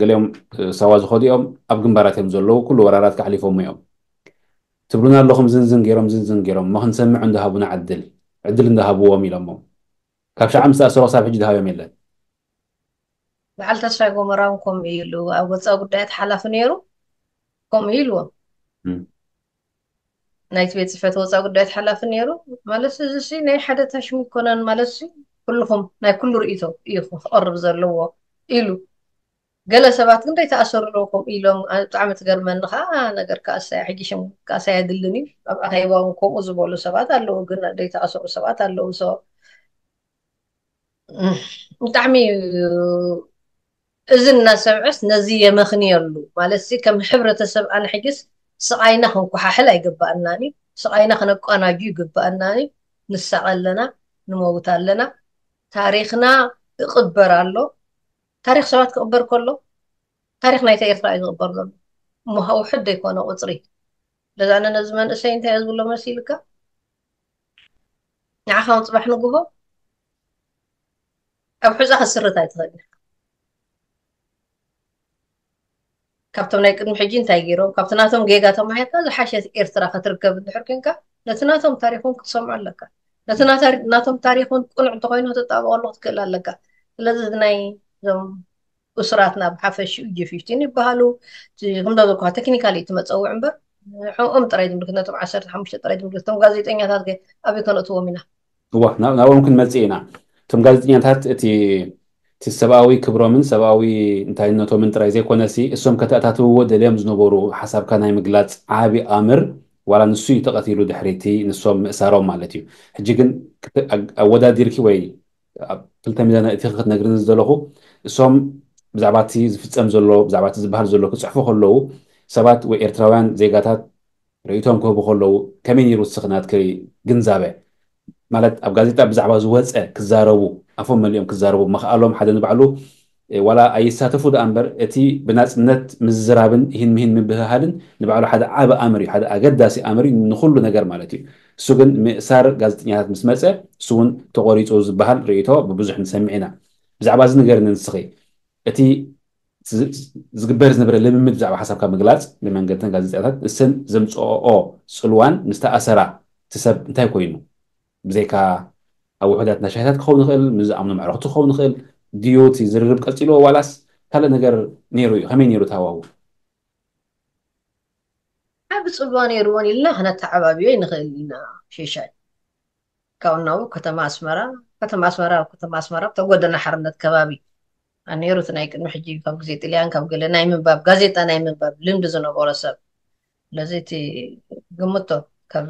ገሊኦም ሳዋ ዝኸዱ እዮም ኣብ ግንባራት እዮም ዘለዉ ኩሉ ወራራት ካሕሊፎም እዮም ትብሉና ኣለኹም ዝንዝን ገይሮም ዝንዝን ገይሮም ንክንሰምዑ እንዳሃቡና ዕድል ዕድል እንዳሃብዎም ኢሎሞ ካብ ሸዓ ምስ ተኣሰሮ ክሳብ ሕጂ ድሃብዮም የለን በዓል ተስፋ ጎመራ እውን ከምኡ እዩ ኢሉ ኣብ ወፃኢ ጉዳያት ሓላፊ ነይሩ ከምኡ እዩ ኢልዎም ናይቲ ቤት ፅሕፈት ወፃኢ ጉዳያት ሓላፊ ነይሩ ማለት እዚ ሲ ናይ ሓደ ታሽሙ ይኮነን ማለት ኩልኩም ናይ ኩሉ ርእቶ እዩ ክቀርብ ዘለዎ ኢሉ ገለ ሰባት ግን ደይተኣሰርሮ ከምኡ ኢሎም ብጣዕሚ ትገርመኒ ከዓ ነገር ካእሳይ ሕጊሽም ካእሳይ ኣድልን እዩ ኣብ ኣኼባ እውን ከምኡ ዝበሉ ሰባት ኣለዉ ግን ደይተኣሰሩ ሰባት ኣለዉ ሰ ብጣዕሚ እዚ እናሰምዐስ ነዚ የመኽንየሉ ማለት ዚ ከም ሕብረተሰብ ኣነ ሕጊስ ስቃይና ክንኳሓሕል ኣይግባአናኒ ስቃይና ክነቋናጁ ይግባአናኒ ንሳቀ ኣለና ንመውት ኣለና ታሪክና ይቕበር ኣሎ ታሪክ ሰባት ክቕበር ከሎ ታሪክ ናይቲ ኤርትራ እዩ ዝቕበር ዘሎ እሞ ካብኡ ሕደ ኣይኮነ ቁፅሪ ለዛ ነዚ መንእሰይ እንታይ እየ ዝብሎ መሲልካ ንዓኻ ውን ፅባሕ ንግሆ ኣብ ሑፃ ክስርት ኣይትኽእልን ካብቶም ናይ ቅድሚ ሕጂ እንታይ ገይሮም ካብቲ ናቶም ጌጋ ተማሂርካ ዝሓሸት ኤርትራ ክትርከብ እንድሕር ኮንካ ነቲ ናቶም ታሪኹን ክትሰምዑ ኣለካ ነቲ ናቶም ታሪኹን ቁኑዕ እንተኮይኑ ክትጣበቀሉ ክትክእል ኣለካ ስለዚ ናይ ዞም እሱራትና ብሓፈሽ ጀፊፍቲን ይበሃሉ ከምዳዞ ኳ ቴክኒካሊ ትመፀውዕ እምበር ሕኦም ጥራይ ድምልክት ነቶም ዓሰርተ ሓሙሽተ ጥራይ ድምልክት እቶም ጋዜጠኛታት ገ ኣበይ ከነእትዎም ኢና እዋ ናብኦም ክንመፅእ ኢና እቶም ጋዜጠኛታት እቲ እቲ ሰብኣዊ ክብሮምን ሰብኣዊ እንታይነቶምን ጥራይ ዘይኮነ ሲ እሶም ከተእታትውዎ ደልዮም ዝነበሩ ሓሳብካ ናይ ምግላፅ ዓብዪ ኣምር ዋላ ንሱ እዩ ተቐቲሉ ድሕሪቲ ንሶም ምእሳሮም ማለት እዩ ሕጂ ግን ኣወዳዲርኪ ወይ ኣብ 2ልተ ሚዛን እቲ ክትነግርኒ ዘለኹ እሶም ብዛዕባ እቲ ዝፍፀም ዘሎ ብዛዕባ እቲ ዝበሃል ዘሎ ክፅሕፉ ከለዉ ሰባት ወይ ኤርትራውያን ዜጋታት ርእቶም ክህቡ ከለዉ ከመይ ነይሩ ስኽናት ግንዛበ ማለት ኣብ ጋዜጣ ብዛዕባ ዝወፀ ክዛረቡ ኣፎም መሊኦም ክዛረቡ መክኣሎም ሓደ ንባዕሉ ዋላ ኣይሳተፉ ደኣ እምበር እቲ ብናፅነት ምዝራብን ይህን ምሂን ምብህሃልን ንባዕሉ ሓደ ዓበ ኣምር እዩ ሓደ ኣገዳሲ ኣምር እዩ ንኩሉ ነገር ማለት እዩ እሱ ግን ምእሳር ጋዜጠኛታት ምስ መፀ እሱ እውን ተቆሪፁ ዝበሃል ርእቶ ብብዙሕ ንሰሚዕ ኢና بزعبا زي نغير ننسخي اتي زغبر زنبر لممد بزعبا حسابكا مغلاص لمن غتن غازي زياتات السن زمص او سلوان مستا اسرا تسب انتي كوينو بزيكا او وحدات نشاهات خون خيل مز امن معرفت خون خيل ديوتي زرب قتيلو ولاس كلا نغير نيرو همي نيرو تاواو سلوان يروني الله هنا تعبابي نغير لنا شيشان كونه كتما اسمرا ከተማ አስመራ ከተማ አስመራ ተጎደና ሓርነት ከባቢ ነይሩት ናይ ቅድሚ ሕጂ ካብ ግዜ ጥልያን ካብ ገለ ናይ ምንባብ ጋዜጣ ናይ ምንባብ ልምዲ ዝነበሮ ሰብ ስለዚ እቲ ግምቶ ካብ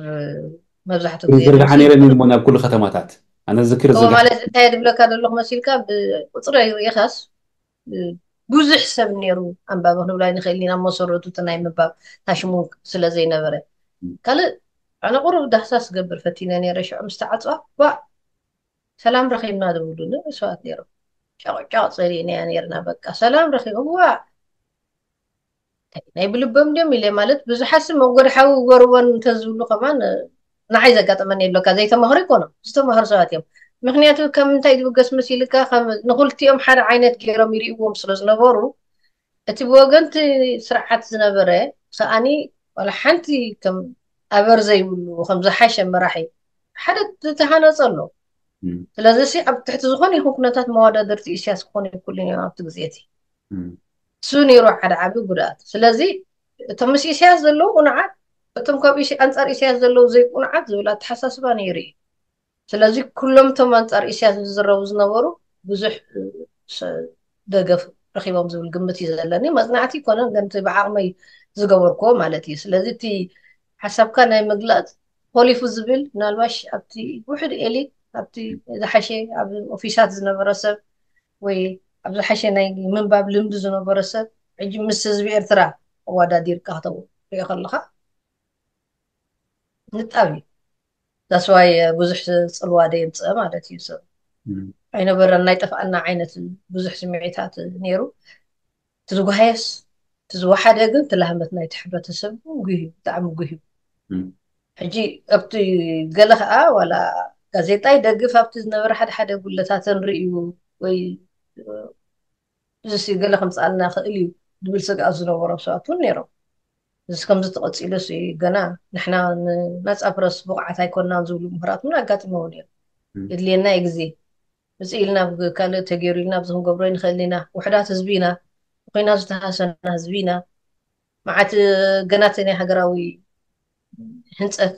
መብዛሕትኡ ግዜ ዝርግሓ ነይረን ኢሉ ናብ ኩሉ ከተማታት ኣነ ዝክር ማለት እንታይ ድብለካ ዘለኹ መሲልካ ብቁፅሪ ርኢኻስ ብዙሕ ሰብ ነይሩ ኣንባቢ ክንብላ ንኽእል ኢና መሰረቱ እቲ ናይ ምንባብ ታሽሙ ስለዘይነበረ ካልእ ኣነ ቁሩብ ዳህሳስ ዝገብር ፈቲነ ነረ ሽዑ ምስ ተዓፅዋ سلام رخي ما دولنا سوات نيرو شو شو صيرين يعني يرنا بقى سلام رخي هو نايب لبم ديم اللي مالت بس حس ما قدر حاو قروان تزولو كمان نعيزة قطمان يلو كذا يتم هري كنا استم هر سوات يوم مخنياتو كم تايد بقسم سيلكا خم نقول تيوم حر عينات كيرام يريقوهم سرز نبارو أتي بوغنت سرعات زنبرة سأني ولا حنتي كم أبرزي ولو خمزة حاشا مراحي حدا تتهانا صلو ስለዚ ሲ ኣብ ትሕቲ ዝኮነ ይኹን ኩነታት መዋዳደርቲ እስያ ዝኮነ ይኩልን እዮም ኣብቲ ግዜ እቲ እሱ ነይሩ ሓደ ዓብዪ ጉድኣት ስለዚ እቶም ምስ እስያስ ዘለዉ ቁንዓት እቶም ካብ ኣንፃር እስያስ ዘለዉ ዘይቁንዓት ዝብል ኣተሓሳስባ ነይሩ እዩ ስለዚ ኩሎም እቶም ኣንፃር እስያስ ዝዝረቡ ዝነበሩ ብዙሕ ደገፍ ረኪቦም ዝብል ግምት እዩ ዘለኒ መፅናዕቲ ይኮነን ገንቲ ብዓቅመይ ዝገበርክዎ ማለት እዩ ስለዚ እቲ ሓሳብካ ናይ ምግላፅ ፖሊፉ ዝብል ምናልባሽ ኣብቲ ውሕድ ኤሊት ኣብቲ ዝሓሸ ኣብ ኦፊሳት ዝነበረ ሰብ ወይ ኣብ ዝሓሸ ናይ ምንባብ ልምዲ ዝነበረ ሰብ ሕጂ ምስ ህዝቢ ኤርትራ ኣዋዳዲርካ ክተው ሪኦ ከለካ ንጣብ እዩ ዳስዋይ ብዙሕ ፅልዋ ደየምፅአ ማለት እዩ ሰብ ኣይነበረን ናይ ጠፍኣና ዓይነት ብዙሕ ስምዒታት ነይሩ እቲ ዝጓሃየስ ግን ትላህመት ናይቲ ሕብረተሰብ ጉህ እዩ ብጣዕሚ ጉህ እዩ ሕጂ ኣብቲ ገለ ከዓ ዋላ ጋዜጣ ይደግፍ ኣብቲ ዝነበረ ሓደ ሓደ ጉለታት ንርእዩ ወይ እዚ ገለ ከምዝኣልና ክእል እዩ ዝብል ስግኣት ዝነበሮም ሰባት እውን ነይሮም እዚ ከምዚ ተቐፂሉ ገና ንሕና ንነፃ ፕረስ ብቑዓት ኣይኮንናን ዝብሉ ምሁራት እውን ኣጋጢሞም እዮም የድልየና ግዜ ብፅ ኢልና ካልእ ተገይሩ ኢልና ብዚ ክንገብሮ ይንኽእል ኢና ውሕዳት ህዝቢ ኢና ኮይና ዝተሃሰና ህዝቢ ኢና መዓት ገናተናይ ሃገራዊ ህንፀት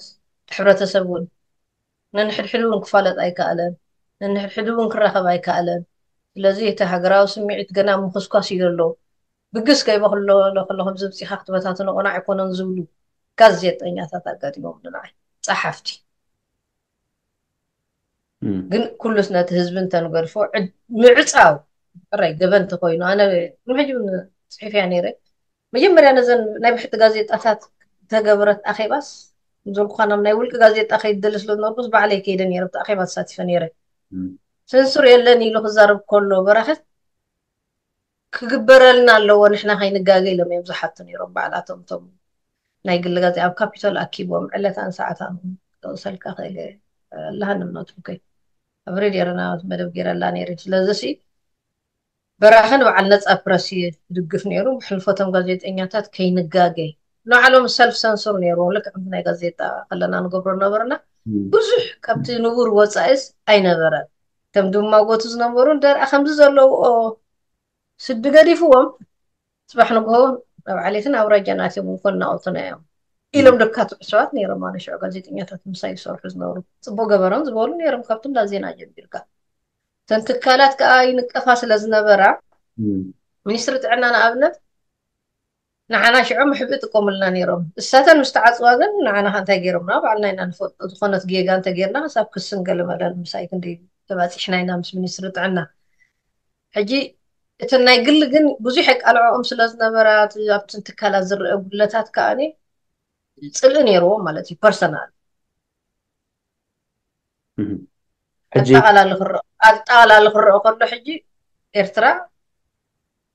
ሕብረተሰብ እውን ነንሕድሕድ እውን ክፋለጥ ኣይከኣለን ነንሕድሕድ እውን ክራኸብ ኣይከኣለን ስለዚ እቲ ሃገራዊ ስምዒት ገና ምኩስኳስ እዩ ዘሎ ብግስ ከይበክሎ ከለኹ ዝብፂካ ክትበታትኖ ቆናዕ ይኮነን ዝብሉ ጋዜጠኛታት ኣጋጢሞም ንንዓይ ፀሓፍቲ ግን ኩሉስ ነቲ ህዝቢ እንተንገድፎ ምዕፃው ራይ ገበንቲ ኮይኑ ኣነ ንሕጂ ፅሒፍያ እያ ነይረ መጀመርያ ነዘን ናይ ብሕቲ ጋዜጣታት ተገብረት ኣኼባስ ዝኾኖም ናይ ውልቂ ጋዜጣ ከይደለ ስለዝነበርኩስ በዕለይ ከይደ ነረ ብተኣኸባ ተሳቲፈ ነረ ስንሱር የለን ኢሉ ክዛርብ ከሎ በረክት ክግበረልና ኣለዎ ንሕና ከይንጋገ ኢሎም እዮም ዝሓቱ ነሮም በዓላቶም እቶም ናይ ግሊ ጋዜ ኣብ ካፒቶል ኣኪቦም ዕለታን ሰዓታን ሰልካ ክእለ ኣላሃንም ነትምከይ ኣብ ሬድዮ ረናት መደብ ገይረላ ነረ ስለዚ በራኸን በዓል ነፃ ፕረስ ይድግፍ ነይሩ ብሕልፎቶም ጋዜጠኛታት ከይንጋገይ ንባዕሎም ሰልፍ ሰንሰር ነይሮም ልክዕ ምስ ናይ ጋዜጣ ከለና ንገብሮ ነበርና ብዙሕ ካብቲ ንቡር ወፃኢስ ኣይነበረን ከም ድማ ጎቱ ዝነበሩ ደርኣ ከምዚ ዘለውኦ ስዲ ገዲፍዎም ፅባሕ ንግሆ ኣብ ዓሌትን ኣብ ራጃን ኣትዮም እንኮን እናቀልቱና እዮም ኢሎም ደካትዑ ሰባት ነይሮም ኣነ ሽዑ ጋዜጠኛታት ምሳይ ይሰርሑ ዝነብሩ ፅቡቅ ገበሮም ዝበሉ ነይሮም ካብቲ ዳ ዜና ጀቢርካ እተን ትካላት ከዓ ይንቀፋ ስለዝነበራ ሚኒስትሪ ጥዕና ንኣብነት ንዓና ሽዑ ምሕቢ ጥቀሙልና ነይሮም እሳተን ምስ ተዓፅዋ ግን ንዓና ከ እንታይ ገይሮምና ባዕልና ኢና ንፈልጦ ዝኾነት ጌጋ እንተገይርና ክሳብ ክስን ገለመለን ምሳይ ክንደይ ተባፂሕና ኢና ምስ ሚኒስትሪ ጥዕና ሕጂ እቲ ናይ ግሊ ግን ብዙሕ የቃልዖኦም ስለዝነበራ ኣብትን ትካላት ዝርአ ጉድለታት ከዓኒ ፅልኢ ነይርዎም ማለት እዩ ፐርሰናል ኣጠቃላሊ ክረአ ከሎ ሕጂ ኤርትራ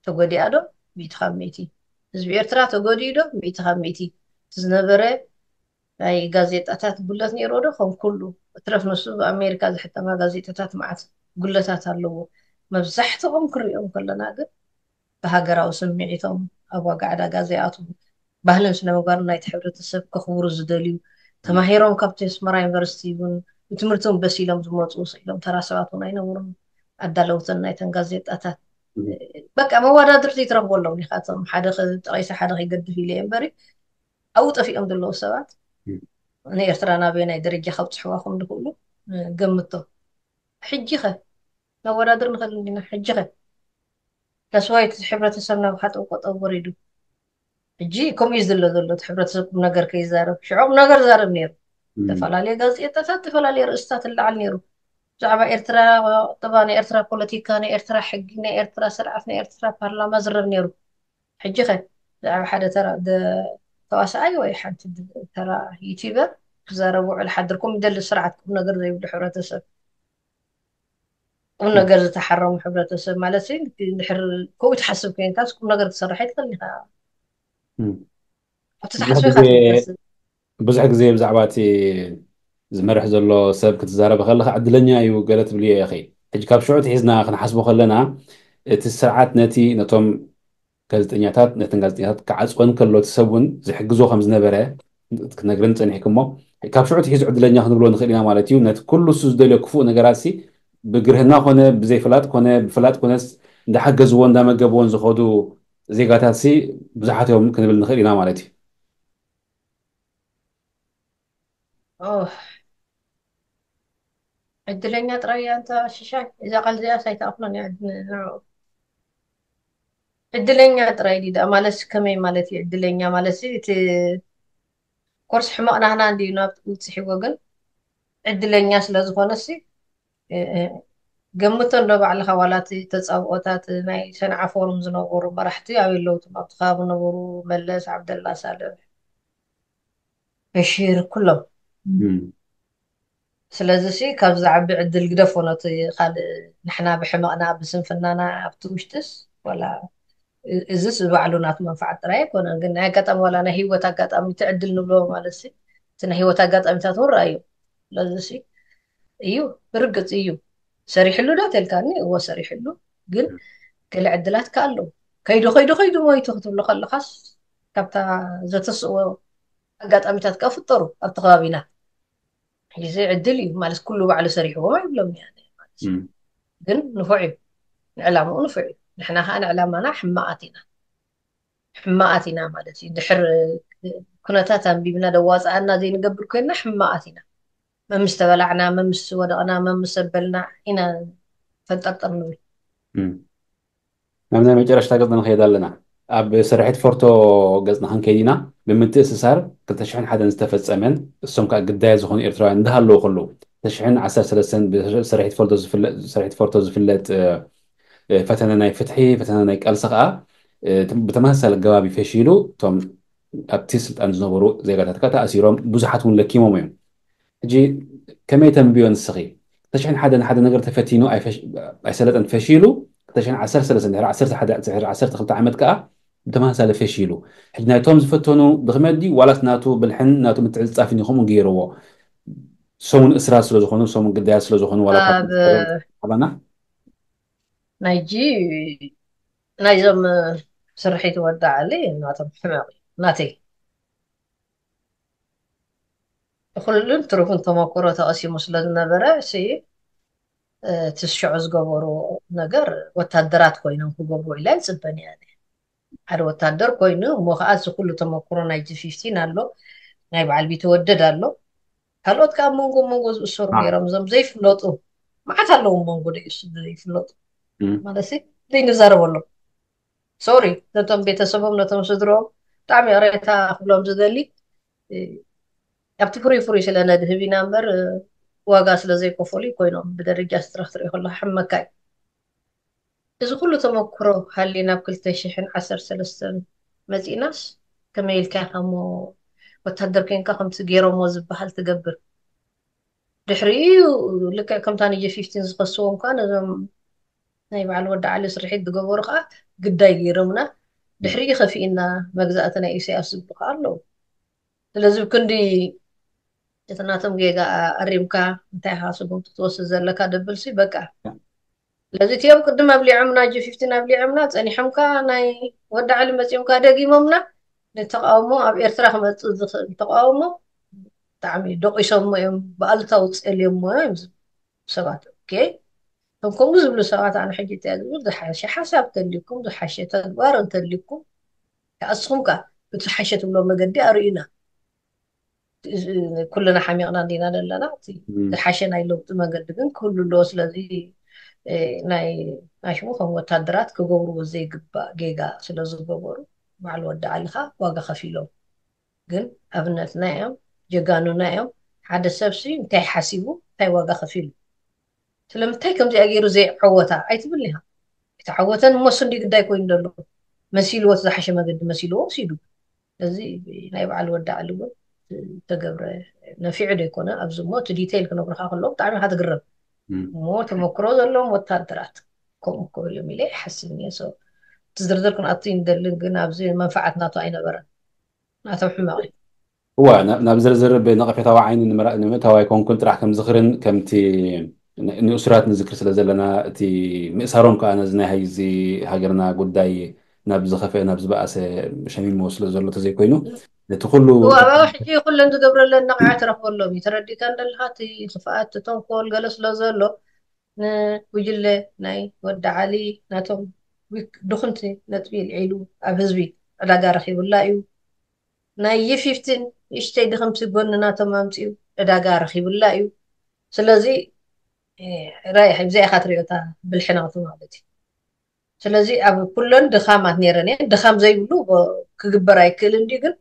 ተጎዲኣ ዶ ሚኢትካ ሚኢት እዩ ህዝቢ ኤርትራ ተጎዲኡ ዶ ሚእቲ ካብ ሚእቲ እቲ ዝነበረ ናይ ጋዜጣታት ጉለት ነይሮ ዶ ከም ኩሉ እትረፍ ንሱ ብኣሜሪካ ዝሕተማ ጋዜጣታት መዓት ጉለታት ኣለዎ መብዛሕትኦም ክሪኦም ከለና ግን ብሃገራዊ ስምዒቶም ኣብ ዋጋ ዕዳጋ ዘይኣትዉ ባህልን ስነምግባር ናይቲ ሕብረተሰብ ከኽብሩ ዝደልዩ ተማሂሮም ካብቲ ኣስመራ ዩኒቨርሲቲ እውን ብትምህርቶም በሲሎም ዝመፁ ስኢሎም ተራ ሰባት እውን ኣይነብሩን ኣዳለውተን ናይተን ጋዜጣታት በቃ መወዳድርቲ ይትረክቦ ኣለዉ ኒኻቶም ሓደ ጠቂሳ ሓደ ከይገድፍ ኢለ እምበሪ ኣብኡ ጠፊኦም ዘለዉ ሰባት ንኤርትራ ናበይ ናይ ደረጃ ከብፅሕዋ ከም ንክእሉ ገምቶ ሕጂ ኸ ነወዳድር ንኽእል ኒና ሕጂ ኸ ነስዋይ እቲ ሕብረተሰብ ናብ ሓጠብ ቆጠብ ወሪዱ ሕጂ ከምኡ እዩ ዘሎ ዘሎ እቲ ሕብረተሰብ ኩም ነገር ከይዛረብ ሽዑም ነገር ዛረብ ነይሩ ዝተፈላለየ ጋዜጣታት ዝተፈላለየ ርእስታት ኣላዓል ነይሩ بزعما إرترا طبعا إرترا بوليتيكاني إرترا حقني إرترا سلعفني إرترا برلمان زرب نيرو حجي خي زعما حدا ترى د تواسع أيوة حد ترى يوتيوبر زاربو على حدركم يدل سرعة كنا قرد يبدو حورة السب كنا قرد تحرم حورة السب مالسين نحر كو يتحسب كين كاس كنا قرد صرحي تقلنها تتحسبي خاتم بس بزحك زي بزعباتي ዝመርሕ ዘሎ ሰብ ክትዛረበ ከለካ ዕድለኛ እዩ ገለ ትብልዮ ኢኺ ሕጂ ካብ ሽዑ ትሒዝና ክንሓስቦ ከለና እቲ ስርዓት ነቲ ነቶም ጋዜጠኛታት ነተን ጋዜጠኛታት ክዓፅወን ከሎ እቲ ሰብ እውን ዝሕግዞ ከም ዝነበረ ክነግርን ፀኒሕክ እሞ ካብ ሽዑ ትሒዙ ዕድለኛ ክንብሎ ንኽእል ኢና ማለት እዩ ነቲ ኩሉ ሱ ዝደልዮ ክፉእ ነገራት ሲ ብግርህና ኮነ ብዘይፍላጥ ኮነ ብፍላጥ ኮነ እንዳሓገዝዎ እንዳመገብዎን ዝኸዱ ዜጋታት ሲ ብዙሓት እዮም ክንብል ንኽእል ኢና ማለት እዩ ዕድለኛ ጥራይ አንተ ሽሻይ እዛ ቃል እዚኣ ሳይተኣኽሎን እያ ዕድለኛ ጥራይ ዲዳ ማለት ከመይ ማለት እዩ ዕድለኛ ማለት እቲ ኮርስ ሕማቅ ናህና እንዲ ናብ ውፅሒዎ ግን ዕድለኛ ስለ ዝኮነ ሲ ገምቶ እንዶ ባዕልካ ዋላቲ ተፃብኦታት ናይ ሰንዓ ሰንዓፈርም ዝነበሩ መራሕቲ ኣብ የለውቶም ኣብቲ ከባቢ ነበሩ መለስ ዓብደላ ሳልዕ በሺር ኩሎም ስለዚ ሲ ካብ ዝዓቢ ዕድል ግደፎ ነቲ ካልእ ንሕና ብሕመቕና ብስንፍናና ኣብቲ ውሽጥስ ወላ እዚስ ባዕሉ ናቱ መንፋዓት ጥራይ ኣይኮነን ግን ናይ ኣጋጣሚ ዋላ ናይ ሂወት ኣጋጣሚ እቲ ዕድል ንብሎ ማለት ሲ እቲ ናይ ሂወት ኣጋጣሚታት ውራ እዩ ስለዚ ሲ እዩ ብርግፅ እዩ ሰሪሕሉ ዶ ተልካኒ እዎ ሰሪሕሉ ግን ገለ ዕድላት ከ ኣለዉ ከይዱ ከይዱ ከይዱ ሞይቱ ክትብሎ ከለካስ ካብታ ዘተስእዎ ኣጋጣሚታት ከ ፍጠሩ ኣብቲ ከባቢና حلي زي عدل ما لس كله بعلو سريح وما يبلم يعني ذن نفعي نعلم ونفعي نحنا هان علامنا حماتنا حماتنا ما دتي دحر كنا تاتن بيبنا دواز أنا زي نقبل كنا حماتنا ما مستبلعنا ما مستودعنا ما مستبلنا هنا فنتقطر نقول ما بنعمل نعم، جرش تاقضنا الخيادة لنا أب سرحت فورتو قزنا هنكيدينا ብምትእስሳር 201 ዝተፈፀመን እሶም ከዓ ግዳይ ዝኾኑ ኤርትራውያን እንዳሃለዉ ከለዉ 913 ብስራሒት ፎርቶ ዝፍለጥ ፈተነ ናይ ፍትሒ ፈተነ ናይ ቃልሲ ከዓ ብተመሳሳለ ገባቢ ፈሺሉ እቶም ኣብቲ ስልጣን ዝነበሩ ዜጋታት ከዓ ተኣሲሮም ብዙሓት እውን ለኪሞም እዮም ሕጂ ከመይ ተንብዮ ንስኺ 201 ሓደ ነገር ተፈቲኑ ኣይሰለጠን ፈሺሉ 213 11 ዓመት ከዓ دمها سالة فشيلو حد نايتهم زفتونو دغمدي ولا ناتو بالحن ناتو متعز تعرفني خم وغيره سومن إسرائيل سلو زخونو سومن قديا سلو زخونو ولا حبنا نيجي نيجم سرحيت ودع علي ناتم حماري ناتي خل الانترو كنت ما كرة تأسي مسلد نبرة سي اه، تشعز قبرو نجار وتدرات كوينو كوبو إلى زبني يعني ሓደ ወታደር ኮይኑ እሞ ከዓ እዚ ኩሉ ተመክሮ ናይ ጂፊፍቲን ኣሎ ናይ በዓል ቤት ወደድ ኣሎ ካልኦት ከዓ መንጎ መንጎ ዝእሰሩ ነይሮም እዞም ዘይፍለጡ መዓት ኣለዎም መንጎ ዘይፍለጡ ማለት ኣሎ ሶሪ ነቶም ቤተሰቦም ነቶም ስድሮኦም ብጣዕሚ ቅሬታ ክብሎም ዝደሊ ኣብቲ ፍሩይ ፍሩይ ስለነድህብ ኢና እምበር ዋጋ ስለዘይከፈሉ ኮይኖም ብደረጃ ስትረክትሪኦ ከሎ ሕመካ እዩ እዚ ኩሉ ተመክሮ ሃሊ ናብ 213 መፂእናስ ከመይ ኢልካ ኢኸሞ ወታደር ኮይንካ ከምቲ ገይሮሞ ዝበሃል ትገብር ድሕሪኡ ልክዕ ከምታ ንየ ፊፍቲን ዝኸስዎ እኳ ነዞም ናይ በዓል ወዲ ዓሊ ስርሒት ዝገበሩ ከዓ ግዳይ ገይሮምና ድሕሪኡ ከፊእና መግዛእቲ ናይ ኢሳያስ ዝበሃ ኣለዉ ስለዚ ብክንዲ እቲ ናቶም ጌጋ ኣሪብካ እንታይ ሓስቦም ክትወስድ ዘለካ ደብልሲ በቃ لذي تيوم قدم أبلي عمنا جفيفتنا أبلي عمنا تاني حمكا ناي ودع علم بس يوم كادا قيمومنا نتقاومو أب إرترا خمت نتقاومو تعمي دقي شمو يوم بألتا وتسأل يوم مهم سبات أوكي هم كم بزبلو سبات عن حاجة تاني ودو حاشي حساب تليكم دو حاشي تدوار تليكم كأسخم كا بتو حاشي تبلو مقدي أرينا كلنا حميقنا دينا لنا نعطي الحاشي نايلو بتو مقدي كل اللوس لذي ናይ ናሽሙ ከም ወታደራት ክገብርዎ ዘይግባእ ጌጋ ስለዝገበሩ ባዕሉ ወዲ ዓሊካ ዋጋ ከፊ ኢሎም ግን ኣብነት ኣብነትና እዮም ናይ እዮም ሓደ ሰብሲ እንታይ ሓሲቡ እንታይ ዋጋ ከፊ ኢሉ ስለምንታይ ከምዚኣ ገይሩ ዘይዓወታ ኣይትብል ኢካ እቲ ዓወተን ሞሱ እንዲ ግዳይ ኮይኑ ዘሎ መሲልዎ ዝሓሸ መገዲ መሲልዎ ወሲዱ እዚ ናይ በዓል ወዲ ዓሊ እውን ተገብረ ነፊዑ ዶ ይኮነ ኣብዚ ሞ እቲ ዲቴይል ክነግርካ ከለዎ ብጣዕሚ ካ ትግረም موت مكروز اللهم وتادرات كم كوري ملي حسبني سو تزدر كن أطين دلنا نابزي منفعتنا طاينا برا ناتو حماقي هو انا نابزر زر بين نقفي تاو عين نمر نمر تاو يكون كنت راح كم زخرن كم تي ن أسرات نذكر سلا زلنا تي مسارون كأنا زنا هاي زي هجرنا قد داي نابز خفي نابز بقى س شنين موصل زلنا تزي كوينو ነቲ ኩሉ ኣብኡ ሕጂ ኩለን ዝገብረለን ነቕዓ ትረክበሎም እዩ ተረዲእካ ንደለካ እቲ ክፍኣት ተንኮል ገለ ስለ ዘሎ ንጉጅለ ናይ ወዲ ዓሊ ናቶም ድኩንቲ ነጥቢ ልዒሉ ኣብ ህዝቢ ዕዳጋ ረኪቡላ እዩ ናይ የፊፍትን እሽተይ ድክምቲ ጎኒ ናቶም ኣምፅኡ ዕዳጋ ረኪቡላ እዩ ስለዚ ራይ ኢካ ትሪኦታ ብልሕናቱ ማለት እዩ ስለዚ ኣብ ኩሎን ድኻማት ነረን እየን ድኻም ዘይብሉ ክግበር ኣይክእል እንዲ ግን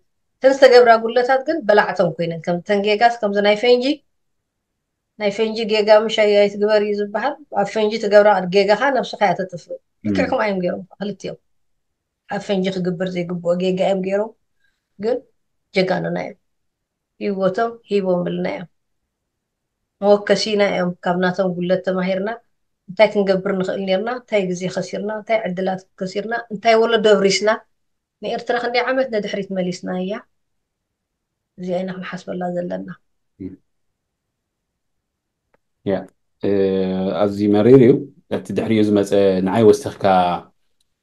سنس تجبر أقول له تاتكن بلعتهم كينن كم تنجيجا كم زناي فنجي ناي فنجي جيجا مش هي أي تجبر يزب بحر فنجي تجبر أر جيجا ها نفس خيال تطفل كلكم أيام جيرو هل تيو فنجي تجبر زي جبوا جيجا أيام جيرو جن جيجا نناي يو وتم هي بومبل نايا مو كسينا أيام كابناتهم قول له تماهرنا تاكن جبر نخلينا تايك زي خسرنا تاي عدلات كسرنا تاي ولا دوريسنا ني ارتراخ عملت ندحريت مليسنا هي زينا حسب الله زلنا يا أزي مريريو تدحريز مس نعي وستخكا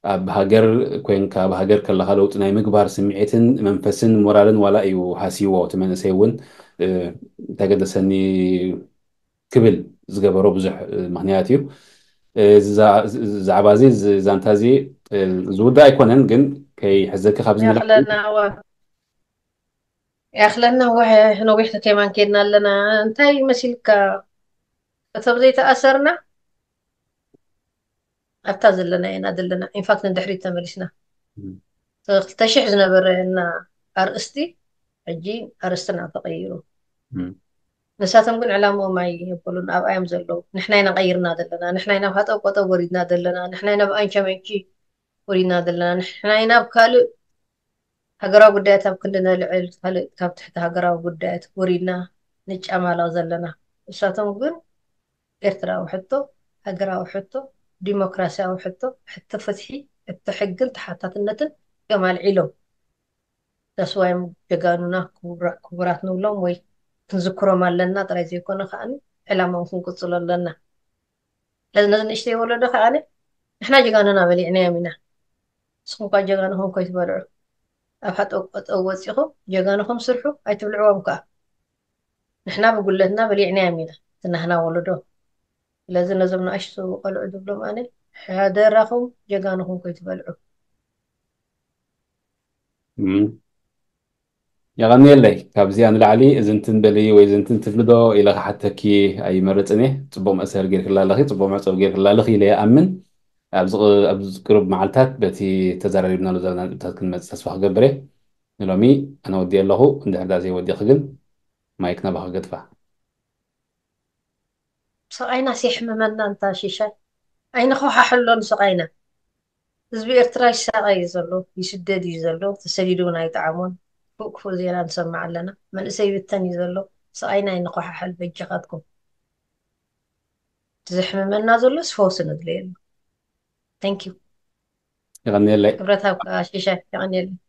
بهاجر كوين كا بهاجر كلا خلو تناي مكبر سمعتن منفسن مرالن ولا أيو حاسي واو تمن سيون تجد سني قبل زجبا ربزح مهنياتيو ز زعبازي زانتازي زودا يكونن جن كي حزك خبز نلعب أخلاقنا وحنا وحنا كمان كنا لنا انتهي مسلك تبدي تاثرنا أبتزل لنا إن ادل لنا إن فاكنا دحري تملشنا تشحزنا ان أرستي أجي أرستنا تغيروا نساتهم على مو ما يقولون أب أيام زلو نحن هنا غيرنا دلنا نحن هنا بهذا وريدنا وردنا دلنا نحن هنا بأنشا منكي وردنا دلنا نحن هنا بكالو ሃገራዊ ጉዳያት ኣብ ክንድና ልዕል ካልእ ካብ ትሕቲ ሃገራዊ ጉዳያት ወሪድና ንጫማላቕ ዘለና ንሳቶም ግን ኤርትራዊ ሕቶ ሃገራዊ ሕቶ ዲሞክራሲያዊ ሕቶ ሕቶ ፍትሒ እቲ ሕግን ተሓታትነትን እዮም ኣልዒሎም ተስዋይም ጀጋኑና ክቡራት ንብሎም ወይ ክንዝክሮም ኣለና ጥራይ ዘይኮነ ከዓኒ ዕላማም ክንቅፅሉ ኣለና ነዚ ንእሽተይ ወለዶ ከዓኒ ንሕና ጀጋኑና በሊዕናዮም ኢና ንስኹም ኳ ጀጋኑኹም ኮይትበልዑ أو حتى أوت يخو جعانا خم سرحو أي تبلعوا مكا نحنا بقول لنا بلي عنا مينا تنهنا ولدو لازم لازم نعيشوا قلعة دبلوماني هذا رقم جعانا خم كي تبلعوا مم. يا غني اللي كابزي عن العلي إذا أنت بلي وإذا أنت تفلدو إلى حتى كي أي مرة تاني تبوم أسهل غير الله لخي تبوم أسهل غير الله لخي لي أمن ኣብዚ ቅርብ መዓልትታት በቲ ተዘራሪብናሉ ዘለና ልብታት ክንመፅእ ተስፋ ክገብር እየ ንሎሚ ኣነ ወዲእ ኣለኹ እንድሕር ዳ ዘይወዲእኺ ግን ማይ ክነባኸ ገጥፋ ስቃይና ሲሕምመና እንታ ሽሻይ ዓይንኻ ሓሕሎ ንስቃይና ህዝቢ ኤርትራ ይሳቀይ እዩ ዘሎ ይስደድ እዩ ዘሎ ተሰዲዱ እውን ኣይጣዕሞን ክፉእ ክፉእ ዜና ንሰምዕ ኣለና መንእሰይ ይብተን እዩ ዘሎ ስቃይና ይንኳሓሕል በጃኻትኩም ዝሕምመና ዘሎ ስፈውሲ ንድለየሉ Thank you. Ganile. Kabrat aşişe. Ganile.